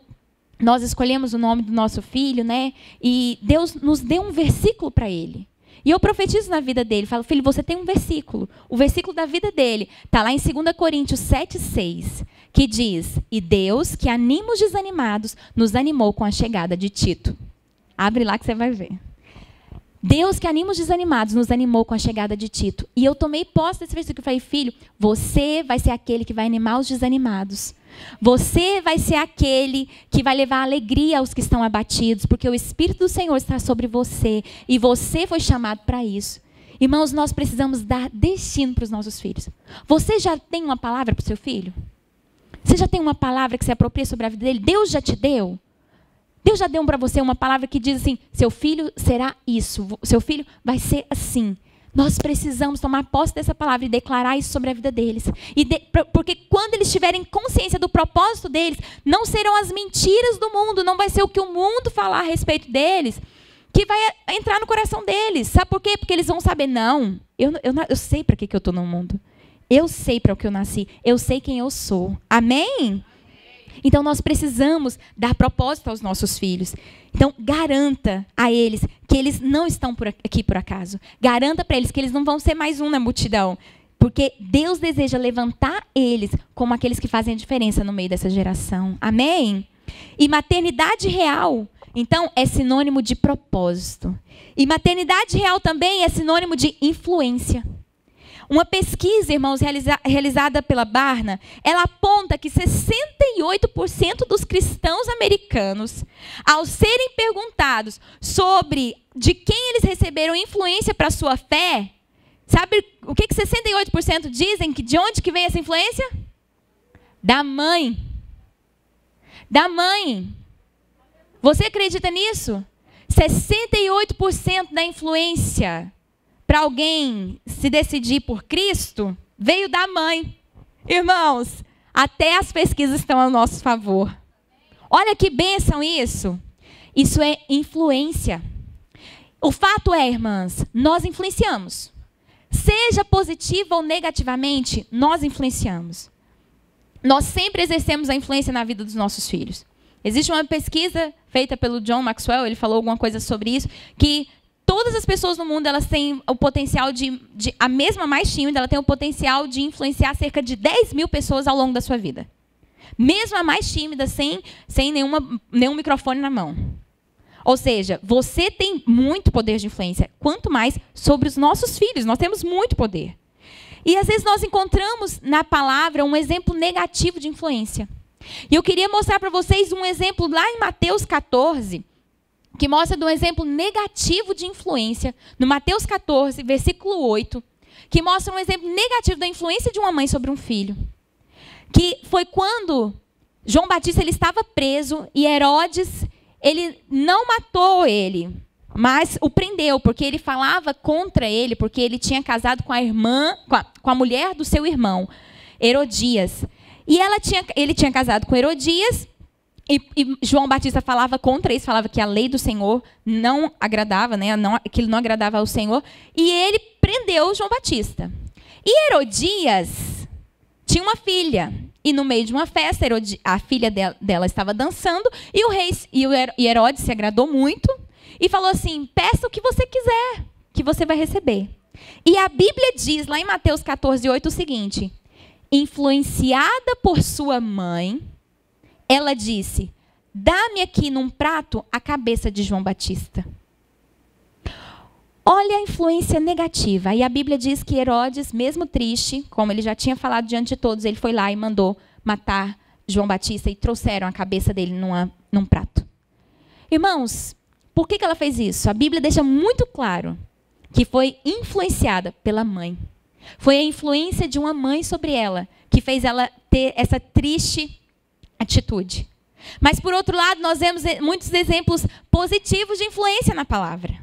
nós escolhemos o nome do nosso filho, né? E Deus nos deu um versículo para ele. E eu profetizo na vida dele, falo, filho, você tem um versículo. O versículo da vida dele está lá em 2 Coríntios 7, 6, que diz: E Deus, que anima os desanimados, nos animou com a chegada de Tito. Abre lá que você vai ver. Deus que anima os desanimados nos animou com a chegada de Tito. E eu tomei posse desse versículo e falei, filho, você vai ser aquele que vai animar os desanimados. Você vai ser aquele que vai levar alegria aos que estão abatidos, porque o Espírito do Senhor está sobre você e você foi chamado para isso. Irmãos, nós precisamos dar destino para os nossos filhos. Você já tem uma palavra para o seu filho? Você já tem uma palavra que se apropria sobre a vida dele? Deus já te deu? Deus já deu para você uma palavra que diz assim: seu filho será isso, seu filho vai ser assim. Nós precisamos tomar posse dessa palavra e declarar isso sobre a vida deles. E de, porque quando eles tiverem consciência do propósito deles, não serão as mentiras do mundo, não vai ser o que o mundo falar a respeito deles que vai entrar no coração deles. Sabe por quê? Porque eles vão saber, não, eu, eu, eu sei para que, que eu estou no mundo. Eu sei para o que eu nasci. Eu sei quem eu sou. Amém? Então nós precisamos dar propósito aos nossos filhos. Então garanta a eles que eles não estão por aqui por acaso. Garanta para eles que eles não vão ser mais um na multidão. Porque Deus deseja levantar eles como aqueles que fazem a diferença no meio dessa geração. Amém? E maternidade real, então, é sinônimo de propósito. E maternidade real também é sinônimo de influência. Uma pesquisa, irmãos, realiza, realizada pela Barna, ela aponta que 68% dos cristãos americanos, ao serem perguntados sobre de quem eles receberam influência para sua fé, sabe o que, que 68% dizem? Que de onde que vem essa influência? Da mãe. Da mãe. Você acredita nisso? 68% da influência para alguém se decidir por Cristo veio da mãe. Irmãos, até as pesquisas estão a nosso favor. Olha que bênção isso. Isso é influência. O fato é, irmãs, nós influenciamos. Seja positiva ou negativamente, nós influenciamos. Nós sempre exercemos a influência na vida dos nossos filhos. Existe uma pesquisa feita pelo John Maxwell, ele falou alguma coisa sobre isso, que todas as pessoas no mundo elas têm o potencial de, de, a mesma mais tímida, ela tem o potencial de influenciar cerca de 10 mil pessoas ao longo da sua vida. Mesmo a mais tímida, sem, sem nenhuma, nenhum microfone na mão. Ou seja, você tem muito poder de influência. Quanto mais sobre os nossos filhos, nós temos muito poder. E às vezes nós encontramos na palavra um exemplo negativo de influência. E eu queria mostrar para vocês um exemplo lá em Mateus 14, que mostra de um exemplo negativo de influência, no Mateus 14, versículo 8, que mostra um exemplo negativo da influência de uma mãe sobre um filho. Que foi quando João Batista ele estava preso e Herodes ele não matou ele, mas o prendeu, porque ele falava contra ele, porque ele tinha casado com a irmã, com a, com a mulher do seu irmão, Herodias. E ela tinha, ele tinha casado com Herodias, e, e, João Batista falava contra isso, falava que a lei do Senhor não agradava, né, não, que ele não agradava ao Senhor, e ele prendeu João Batista. E Herodias tinha uma filha, e no meio de uma festa, a filha dela estava dançando, e o rei e Herodes se agradou muito, e falou assim: peça o que você quiser, que você vai receber. E a Bíblia diz, lá em Mateus 14, 8, o seguinte: influenciada por sua mãe, ela disse: Dá-me aqui num prato a cabeça de João Batista. Olha a influência negativa. E a Bíblia diz que Herodes, mesmo triste, como ele já tinha falado diante de todos, ele foi lá e mandou matar João Batista e trouxeram a cabeça dele numa, num prato. Irmãos, por que, que ela fez isso? A Bíblia deixa muito claro que foi influenciada pela mãe. Foi a influência de uma mãe sobre ela que fez ela ter essa triste atitude. Mas, por outro lado, nós vemos muitos exemplos positivos de influência na palavra.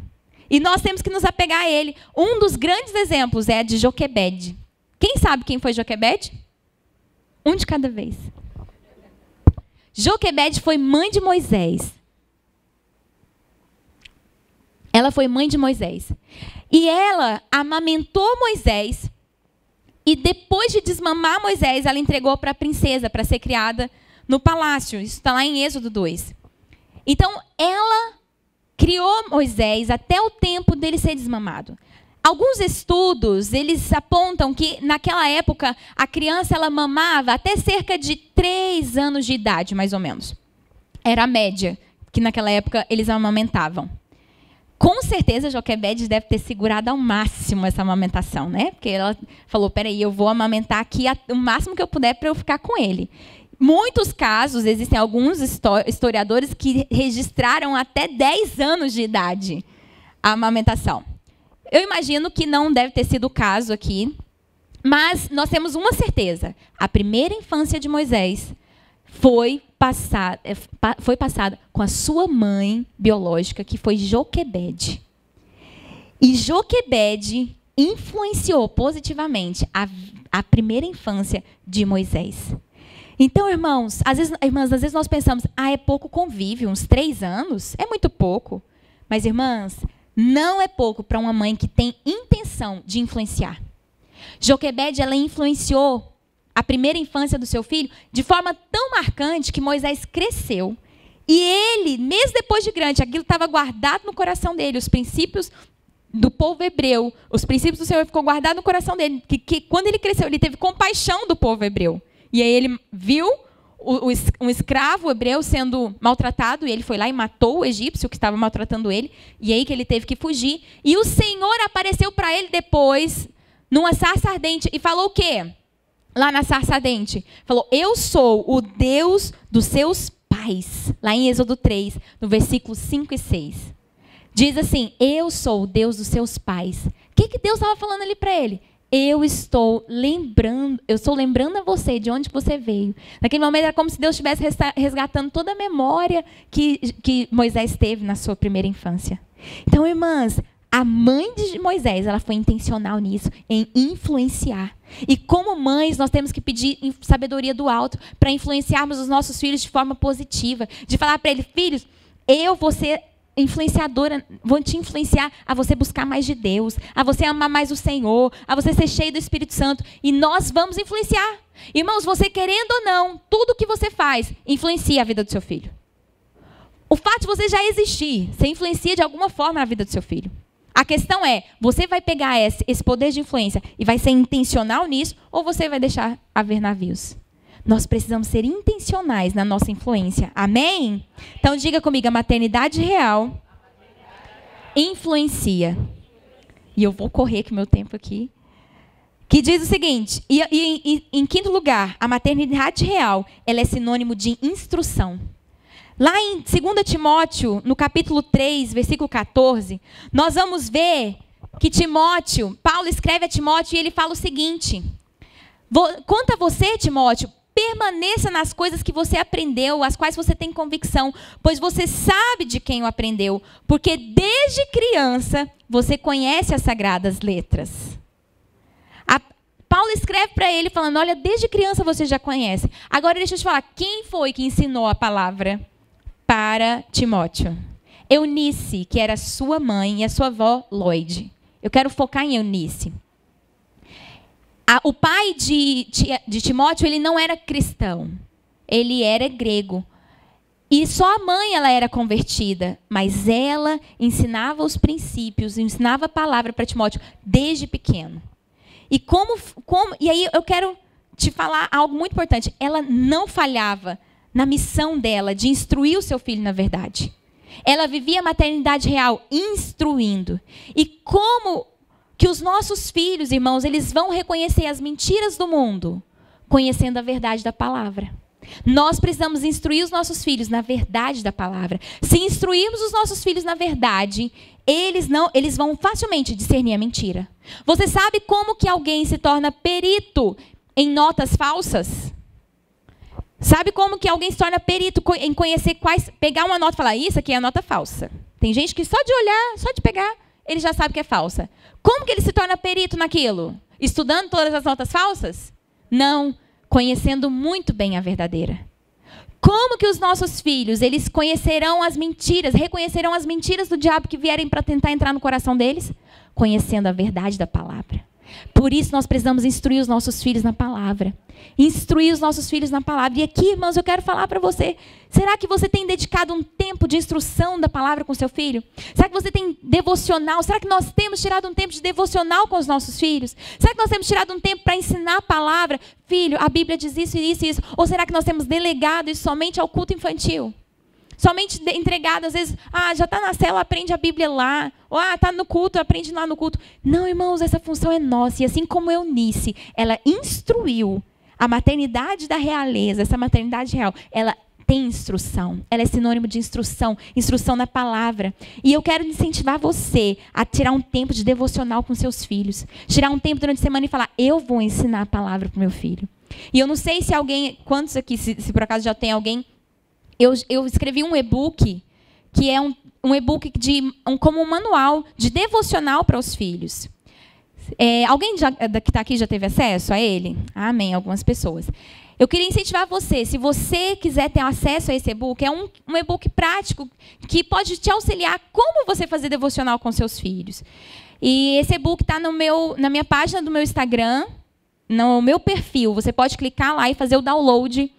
E nós temos que nos apegar a ele. Um dos grandes exemplos é a de Joquebed. Quem sabe quem foi Joquebed? Um de cada vez. Joquebed foi mãe de Moisés. Ela foi mãe de Moisés. E ela amamentou Moisés. E depois de desmamar Moisés, ela entregou para a princesa para ser criada no palácio. Isso está lá em Êxodo 2. Então, ela criou Moisés até o tempo dele ser desmamado. Alguns estudos, eles apontam que naquela época a criança ela mamava até cerca de três anos de idade, mais ou menos. Era a média que naquela época eles amamentavam. Com certeza Joquebed deve ter segurado ao máximo essa amamentação, né? Porque ela falou: peraí, eu vou amamentar aqui o máximo que eu puder para eu ficar com ele. Muitos casos, existem alguns historiadores que registraram até 10 anos de idade a amamentação. Eu imagino que não deve ter sido o caso aqui, mas nós temos uma certeza: a primeira infância de Moisés foi passada, é, foi passada com a sua mãe biológica, que foi Joquebede. E Joquebede influenciou positivamente a, a primeira infância de Moisés. Então, irmãos, às vezes, irmãs, às vezes nós pensamos, ah, é pouco convívio, uns três anos, é muito pouco. Mas, irmãs, não é pouco para uma mãe que tem intenção de influenciar. Joquebede, ela influenciou a primeira infância do seu filho de forma tão marcante que Moisés cresceu. E ele, mesmo depois de grande, aquilo estava guardado no coração dele, os princípios do povo hebreu, os princípios do Senhor ficou guardado no coração dele, que, que quando ele cresceu, ele teve compaixão do povo hebreu. E aí ele viu um escravo hebreu sendo maltratado e ele foi lá e matou o egípcio que estava maltratando ele. E aí que ele teve que fugir. E o Senhor apareceu para ele depois numa sarça ardente e falou o quê? Lá na sarça ardente. Falou: Eu sou o Deus dos seus pais. Lá em Êxodo 3, no versículo 5 e 6. Diz assim: Eu sou o Deus dos seus pais. O que, que Deus estava falando ali para ele? Eu estou lembrando, eu estou lembrando a você de onde você veio. Naquele momento era como se Deus estivesse resgatando toda a memória que, que Moisés teve na sua primeira infância. Então, irmãs, a mãe de Moisés, ela foi intencional nisso, em influenciar. E como mães, nós temos que pedir sabedoria do alto para influenciarmos os nossos filhos de forma positiva, de falar para eles, filhos, eu vou ser influenciadora, vou te influenciar a você buscar mais de Deus, a você amar mais o Senhor, a você ser cheio do Espírito Santo, e nós vamos influenciar. Irmãos, você querendo ou não, tudo que você faz influencia a vida do seu filho. O fato de você já existir, você influencia de alguma forma na vida do seu filho. A questão é, você vai pegar esse, esse poder de influência e vai ser intencional nisso, ou você vai deixar haver navios? Nós precisamos ser intencionais na nossa influência. Amém? Então diga comigo, a maternidade real influencia. E eu vou correr com meu tempo aqui. Que diz o seguinte, e, e, e, em quinto lugar, a maternidade real, ela é sinônimo de instrução. Lá em 2 Timóteo, no capítulo 3, versículo 14, nós vamos ver que Timóteo, Paulo escreve a Timóteo e ele fala o seguinte: Quanto a você, Timóteo, permaneça nas coisas que você aprendeu, as quais você tem convicção, pois você sabe de quem o aprendeu, porque desde criança você conhece as sagradas letras. A, Paulo escreve para ele falando: Olha, desde criança você já conhece. Agora deixa eu te falar, quem foi que ensinou a palavra? para Timóteo. Eunice, que era sua mãe, e a sua avó Lloyd. Eu quero focar em Eunice. A, o pai de, de Timóteo, ele não era cristão. Ele era grego. E só a mãe ela era convertida, mas ela ensinava os princípios, ensinava a palavra para Timóteo desde pequeno. E como, como e aí eu quero te falar algo muito importante. Ela não falhava na missão dela de instruir o seu filho na verdade. Ela vivia a maternidade real instruindo. E como que os nossos filhos, irmãos, eles vão reconhecer as mentiras do mundo conhecendo a verdade da palavra. Nós precisamos instruir os nossos filhos na verdade da palavra. Se instruirmos os nossos filhos na verdade, eles não, eles vão facilmente discernir a mentira. Você sabe como que alguém se torna perito em notas falsas? Sabe como que alguém se torna perito em conhecer quais. Pegar uma nota e falar, isso aqui é nota falsa. Tem gente que só de olhar, só de pegar, ele já sabe que é falsa. Como que ele se torna perito naquilo? Estudando todas as notas falsas? Não, conhecendo muito bem a verdadeira. Como que os nossos filhos, eles conhecerão as mentiras, reconhecerão as mentiras do diabo que vierem para tentar entrar no coração deles? Conhecendo a verdade da palavra. Por isso nós precisamos instruir os nossos filhos na palavra. Instruir os nossos filhos na palavra. E aqui, irmãos, eu quero falar para você. Será que você tem dedicado um tempo de instrução da palavra com seu filho? Será que você tem devocional? Será que nós temos tirado um tempo de devocional com os nossos filhos? Será que nós temos tirado um tempo para ensinar a palavra? Filho, a Bíblia diz isso, isso e isso. Ou será que nós temos delegado isso somente ao culto infantil? Somente entregado, às vezes, ah, já está na cela, aprende a Bíblia lá. Ou, ah, está no culto, aprende lá no culto. Não, irmãos, essa função é nossa. E assim como Eunice, ela instruiu a maternidade da realeza, essa maternidade real, ela tem instrução. Ela é sinônimo de instrução, instrução na palavra. E eu quero incentivar você a tirar um tempo de devocional com seus filhos. Tirar um tempo durante a semana e falar: eu vou ensinar a palavra para o meu filho. E eu não sei se alguém, quantos aqui, se, se por acaso já tem alguém eu, eu escrevi um e-book que é um, um e-book de um, como um manual de devocional para os filhos. É, alguém já, que está aqui já teve acesso a ele? Amém, algumas pessoas. Eu queria incentivar você, se você quiser ter acesso a esse e-book, é um, um e-book prático que pode te auxiliar como você fazer devocional com seus filhos. E esse e-book está na minha página do meu Instagram, no meu perfil. Você pode clicar lá e fazer o download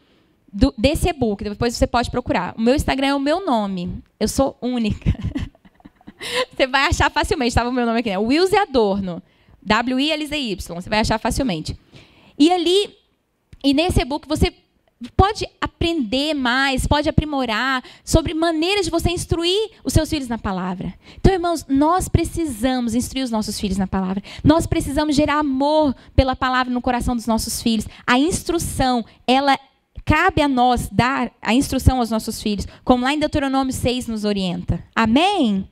do, desse e-book. Depois você pode procurar. O meu Instagram é o meu nome. Eu sou única. você vai achar facilmente. Estava o meu nome aqui, né? Wilze Adorno. W-I-L-Z-Y. Você vai achar facilmente. E ali, e nesse e-book, você pode aprender mais, pode aprimorar sobre maneiras de você instruir os seus filhos na palavra. Então, irmãos, nós precisamos instruir os nossos filhos na palavra. Nós precisamos gerar amor pela palavra no coração dos nossos filhos. A instrução, ela cabe a nós dar a instrução aos nossos filhos, como lá em Deuteronômio 6 nos orienta. Amém?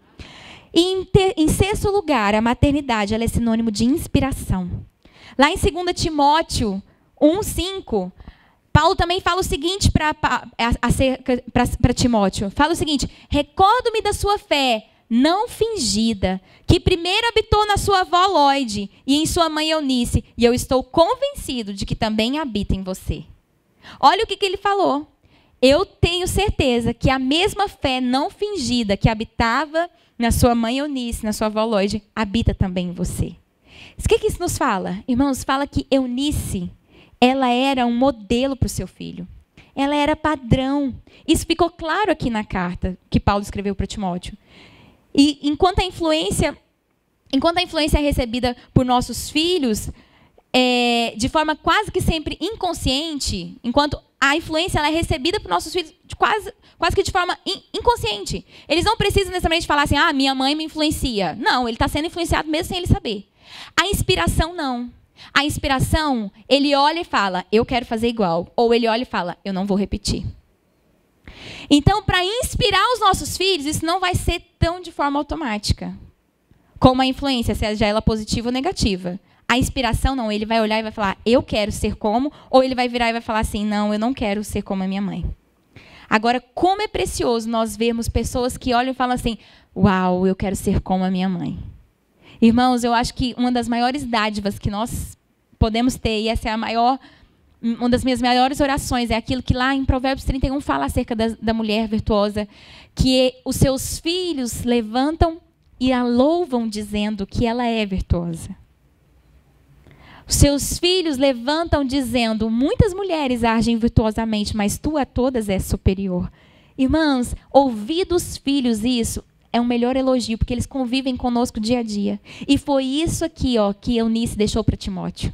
E em, ter, em sexto lugar, a maternidade é sinônimo de inspiração. Lá em 2 Timóteo 1,5, Paulo também fala o seguinte para Timóteo: fala o seguinte, recordo-me da sua fé não fingida, que primeiro habitou na sua avó Lloyd e em sua mãe Eunice, e eu estou convencido de que também habita em você. Olha o que, que ele falou. Eu tenho certeza que a mesma fé não fingida que habitava na sua mãe Eunice, na sua avó Lloyd, habita também em você. O que, que isso nos fala? Irmãos, fala que Eunice ela era um modelo para o seu filho. Ela era padrão. Isso ficou claro aqui na carta que Paulo escreveu para Timóteo. E enquanto a influência, enquanto a influência é recebida por nossos filhos é, de forma quase que sempre inconsciente, enquanto a influência é recebida por nossos filhos quase, quase que de forma in, inconsciente. Eles não precisam necessariamente falar assim, ah, minha mãe me influencia. Não, ele está sendo influenciado mesmo sem ele saber. A inspiração não. A inspiração, ele olha e fala, eu quero fazer igual. Ou ele olha e fala, eu não vou repetir. Então, para inspirar os nossos filhos, isso não vai ser tão de forma automática. Como a influência, seja ela positiva ou negativa. A inspiração, não, ele vai olhar e vai falar, eu quero ser como, ou ele vai virar e vai falar assim, não, eu não quero ser como a minha mãe. Agora, como é precioso nós vermos pessoas que olham e falam assim, uau, eu quero ser como a minha mãe. Irmãos, eu acho que uma das maiores dádivas que nós podemos ter, e essa é a maior, uma das minhas maiores orações, é aquilo que lá em Provérbios 31 fala acerca da, da mulher virtuosa, que os seus filhos levantam e a louvam dizendo que ela é virtuosa. Seus filhos levantam dizendo: muitas mulheres agem virtuosamente, mas tu a todas és superior. Irmãos, ouvir dos filhos isso é um melhor elogio, porque eles convivem conosco dia a dia. E foi isso aqui ó, que Eunice deixou para Timóteo.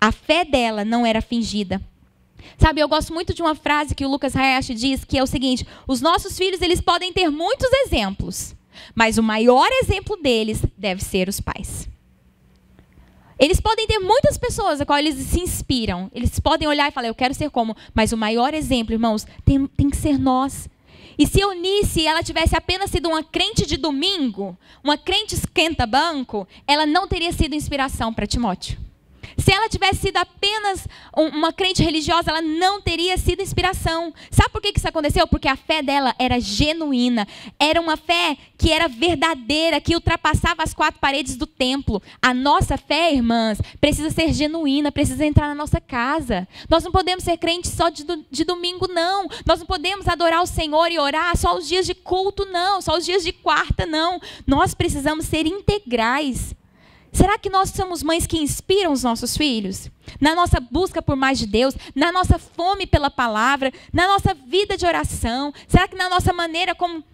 A fé dela não era fingida. Sabe, eu gosto muito de uma frase que o Lucas Hayashi diz, que é o seguinte: os nossos filhos eles podem ter muitos exemplos, mas o maior exemplo deles deve ser os pais. Eles podem ter muitas pessoas a qual eles se inspiram. Eles podem olhar e falar, eu quero ser como. Mas o maior exemplo, irmãos, tem, tem que ser nós. E se Eunice ela tivesse apenas sido uma crente de domingo, uma crente esquenta-banco, ela não teria sido inspiração para Timóteo. Se ela tivesse sido apenas uma crente religiosa, ela não teria sido inspiração. Sabe por que isso aconteceu? Porque a fé dela era genuína. Era uma fé que era verdadeira, que ultrapassava as quatro paredes do templo. A nossa fé, irmãs, precisa ser genuína, precisa entrar na nossa casa. Nós não podemos ser crentes só de, de domingo, não. Nós não podemos adorar o Senhor e orar só os dias de culto, não. Só os dias de quarta, não. Nós precisamos ser integrais. Será que nós somos mães que inspiram os nossos filhos? Na nossa busca por mais de Deus, na nossa fome pela palavra, na nossa vida de oração? Será que na nossa maneira como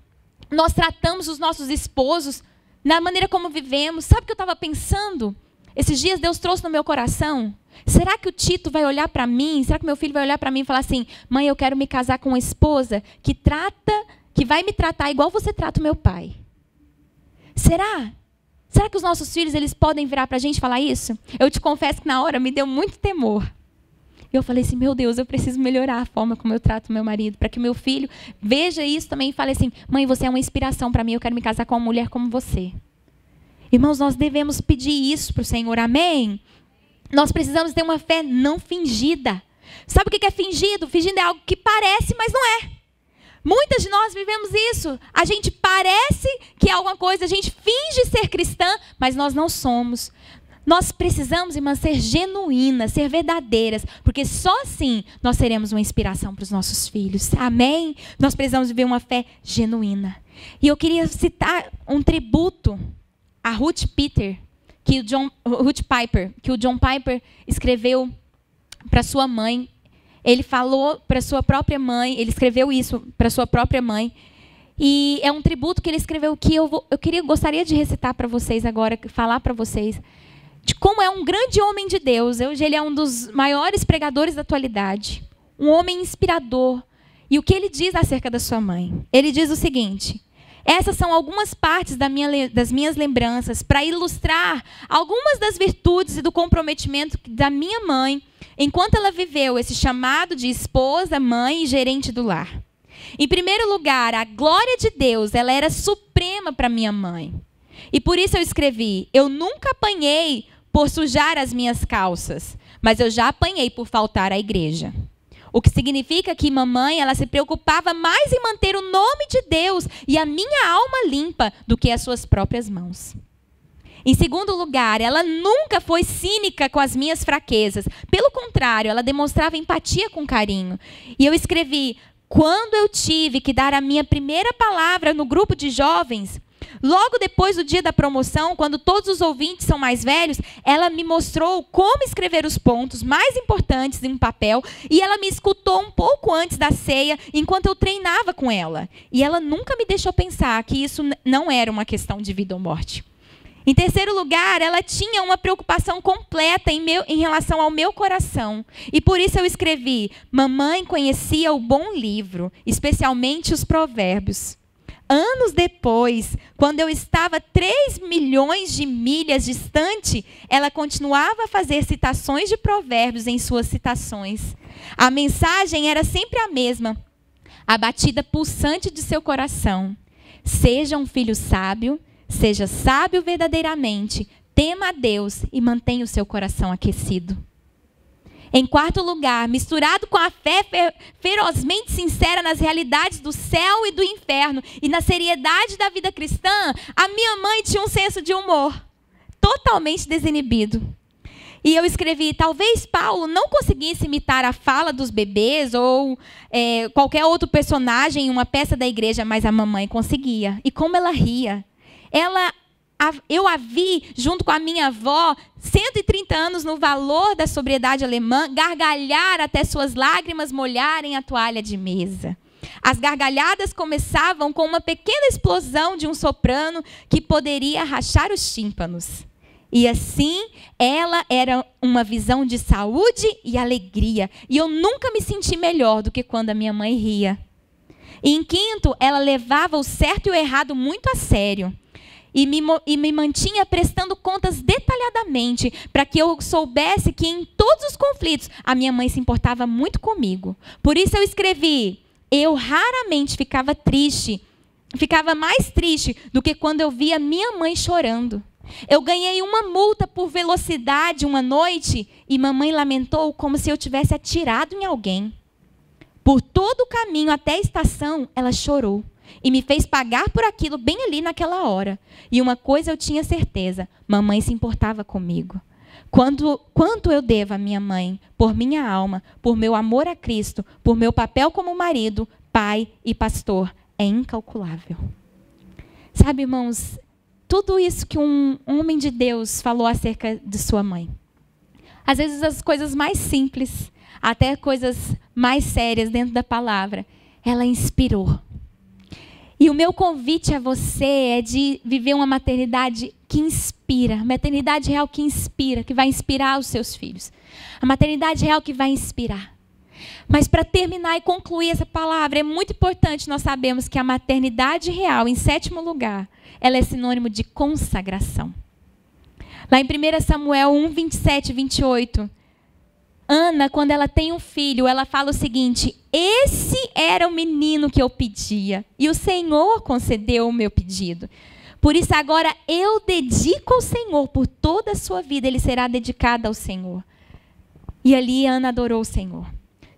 nós tratamos os nossos esposos, na maneira como vivemos? Sabe o que eu estava pensando? Esses dias Deus trouxe no meu coração. Será que o Tito vai olhar para mim? Será que meu filho vai olhar para mim e falar assim: mãe, eu quero me casar com uma esposa que trata, que vai me tratar igual você trata o meu pai? Será? Será que os nossos filhos eles podem virar para a gente falar isso? Eu te confesso que na hora me deu muito temor. Eu falei assim, meu Deus, eu preciso melhorar a forma como eu trato meu marido, para que meu filho veja isso também e fale assim, mãe, você é uma inspiração para mim, eu quero me casar com uma mulher como você. Irmãos, nós devemos pedir isso para o Senhor, amém? Nós precisamos ter uma fé não fingida. Sabe o que é fingido? Fingido é algo que parece, mas não é. Muitas de nós vivemos isso. A gente parece que é alguma coisa, a gente finge ser cristã, mas nós não somos. Nós precisamos, irmãs, ser genuínas, ser verdadeiras, porque só assim nós seremos uma inspiração para os nossos filhos. Amém? Nós precisamos viver uma fé genuína. E eu queria citar um tributo a Ruth Peter, que o John, Ruth Piper, que o John Piper escreveu para sua mãe ele falou para sua própria mãe, ele escreveu isso para sua própria mãe. E é um tributo que ele escreveu que eu, vou, eu queria, gostaria de recitar para vocês agora, falar para vocês de como é um grande homem de Deus. Hoje ele é um dos maiores pregadores da atualidade, um homem inspirador. E o que ele diz acerca da sua mãe? Ele diz o seguinte: essas são algumas partes da minha, das minhas lembranças para ilustrar algumas das virtudes e do comprometimento da minha mãe enquanto ela viveu esse chamado de esposa, mãe e gerente do lar. Em primeiro lugar, a glória de Deus, ela era suprema para minha mãe. E por isso eu escrevi: Eu nunca apanhei por sujar as minhas calças, mas eu já apanhei por faltar à igreja. O que significa que mamãe, ela se preocupava mais em manter o nome de Deus e a minha alma limpa do que as suas próprias mãos. Em segundo lugar, ela nunca foi cínica com as minhas fraquezas. Pelo contrário, ela demonstrava empatia com carinho. E eu escrevi: quando eu tive que dar a minha primeira palavra no grupo de jovens, Logo depois do dia da promoção, quando todos os ouvintes são mais velhos, ela me mostrou como escrever os pontos mais importantes em um papel e ela me escutou um pouco antes da ceia, enquanto eu treinava com ela. E ela nunca me deixou pensar que isso não era uma questão de vida ou morte. Em terceiro lugar, ela tinha uma preocupação completa em, meu, em relação ao meu coração. E por isso eu escrevi: Mamãe conhecia o bom livro, especialmente os provérbios. Anos depois, quando eu estava 3 milhões de milhas distante, ela continuava a fazer citações de provérbios em suas citações. A mensagem era sempre a mesma, a batida pulsante de seu coração. Seja um filho sábio, seja sábio verdadeiramente, tema a Deus e mantenha o seu coração aquecido. Em quarto lugar, misturado com a fé ferozmente sincera nas realidades do céu e do inferno e na seriedade da vida cristã, a minha mãe tinha um senso de humor totalmente desinibido. E eu escrevi: talvez Paulo não conseguisse imitar a fala dos bebês ou é, qualquer outro personagem em uma peça da igreja, mas a mamãe conseguia. E como ela ria. Ela eu a vi, junto com a minha avó, 130 anos no valor da sobriedade alemã, gargalhar até suas lágrimas molharem a toalha de mesa. As gargalhadas começavam com uma pequena explosão de um soprano que poderia rachar os tímpanos. E assim, ela era uma visão de saúde e alegria. E eu nunca me senti melhor do que quando a minha mãe ria. E em quinto, ela levava o certo e o errado muito a sério e me, e me mantinha prestando contas detalhadamente para que eu soubesse que em todos os conflitos a minha mãe se importava muito comigo. Por isso eu escrevi: eu raramente ficava triste, ficava mais triste do que quando eu via minha mãe chorando. Eu ganhei uma multa por velocidade uma noite e mamãe lamentou como se eu tivesse atirado em alguém. Por todo o caminho até a estação, ela chorou e me fez pagar por aquilo bem ali naquela hora. E uma coisa eu tinha certeza: mamãe se importava comigo. Quando, quanto eu devo à minha mãe, por minha alma, por meu amor a Cristo, por meu papel como marido, pai e pastor, é incalculável. Sabe, irmãos, tudo isso que um homem de Deus falou acerca de sua mãe. Às vezes as coisas mais simples, até coisas mais sérias dentro da palavra, ela inspirou e o meu convite a você é de viver uma maternidade que inspira, maternidade real que inspira, que vai inspirar os seus filhos. A maternidade real que vai inspirar. Mas para terminar e concluir essa palavra, é muito importante nós sabemos que a maternidade real, em sétimo lugar, ela é sinônimo de consagração. Lá em 1 Samuel 1, 27 e 28, Ana, quando ela tem um filho, ela fala o seguinte: Esse era o menino que eu pedia, e o Senhor concedeu o meu pedido. Por isso, agora eu dedico ao Senhor, por toda a sua vida ele será dedicado ao Senhor. E ali Ana adorou o Senhor.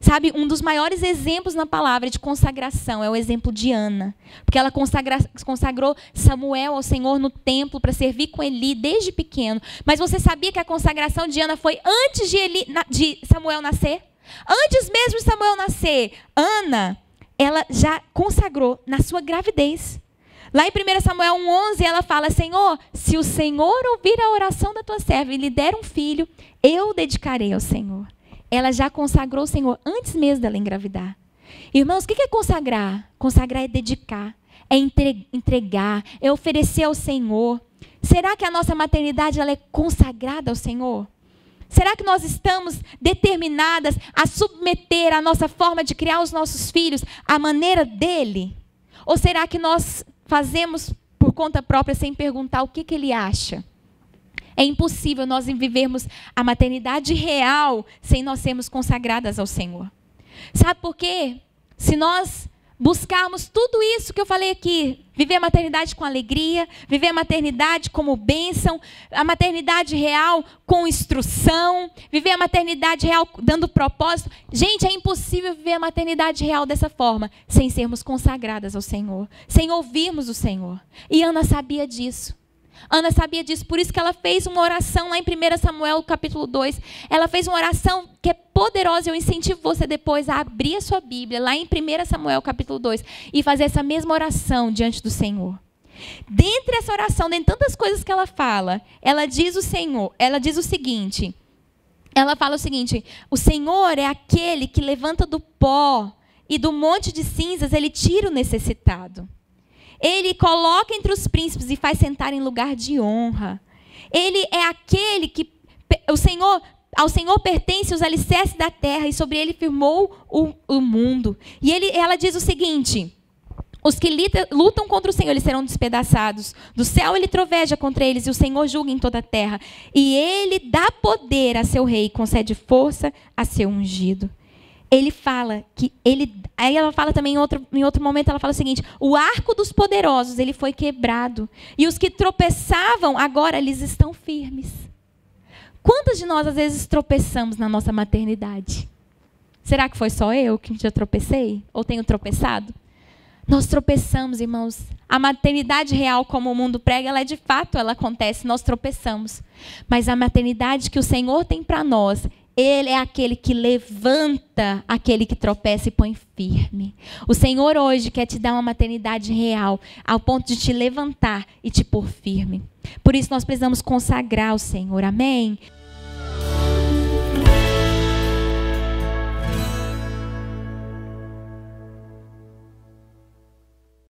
Sabe, um dos maiores exemplos na palavra de consagração é o exemplo de Ana. Porque ela consagra, consagrou Samuel ao Senhor no templo para servir com Eli desde pequeno. Mas você sabia que a consagração de Ana foi antes de, Eli, de Samuel nascer? Antes mesmo de Samuel nascer, Ana, ela já consagrou na sua gravidez. Lá em 1 Samuel 1,11, ela fala: Senhor, se o Senhor ouvir a oração da tua serva e lhe der um filho, eu dedicarei ao Senhor ela já consagrou o Senhor antes mesmo dela engravidar. Irmãos, o que é consagrar? Consagrar é dedicar, é entregar, é oferecer ao Senhor. Será que a nossa maternidade ela é consagrada ao Senhor? Será que nós estamos determinadas a submeter a nossa forma de criar os nossos filhos à maneira dele? Ou será que nós fazemos por conta própria sem perguntar o que, que ele acha? É impossível nós vivermos a maternidade real sem nós sermos consagradas ao Senhor. Sabe por quê? Se nós buscarmos tudo isso que eu falei aqui, viver a maternidade com alegria, viver a maternidade como bênção, a maternidade real com instrução, viver a maternidade real dando propósito. Gente, é impossível viver a maternidade real dessa forma, sem sermos consagradas ao Senhor, sem ouvirmos o Senhor. E Ana sabia disso. Ana sabia disso, por isso que ela fez uma oração lá em 1 Samuel, capítulo 2. Ela fez uma oração que é poderosa. Eu incentivo você depois a abrir a sua Bíblia, lá em 1 Samuel, capítulo 2, e fazer essa mesma oração diante do Senhor. Dentre essa oração, dentre tantas coisas que ela fala, ela diz o Senhor, ela diz o seguinte: ela fala o seguinte: o Senhor é aquele que levanta do pó e do monte de cinzas ele tira o necessitado. Ele coloca entre os príncipes e faz sentar em lugar de honra. Ele é aquele que o Senhor ao Senhor pertence os alicerces da terra e sobre ele firmou o, o mundo. E ele, ela diz o seguinte: os que lutam contra o Senhor, eles serão despedaçados. Do céu ele troveja contra eles, e o Senhor julga em toda a terra. E ele dá poder a seu rei, concede força a seu ungido ele fala que ele. Aí ela fala também em outro, em outro momento, ela fala o seguinte: o arco dos poderosos ele foi quebrado. E os que tropeçavam, agora eles estão firmes. Quantas de nós às vezes tropeçamos na nossa maternidade? Será que foi só eu que já tropecei? Ou tenho tropeçado? Nós tropeçamos, irmãos. A maternidade real, como o mundo prega, ela é de fato, ela acontece, nós tropeçamos. Mas a maternidade que o Senhor tem para nós, ele é aquele que levanta aquele que tropeça e põe firme. O Senhor hoje quer te dar uma maternidade real, ao ponto de te levantar e te pôr firme. Por isso nós precisamos consagrar o Senhor. Amém?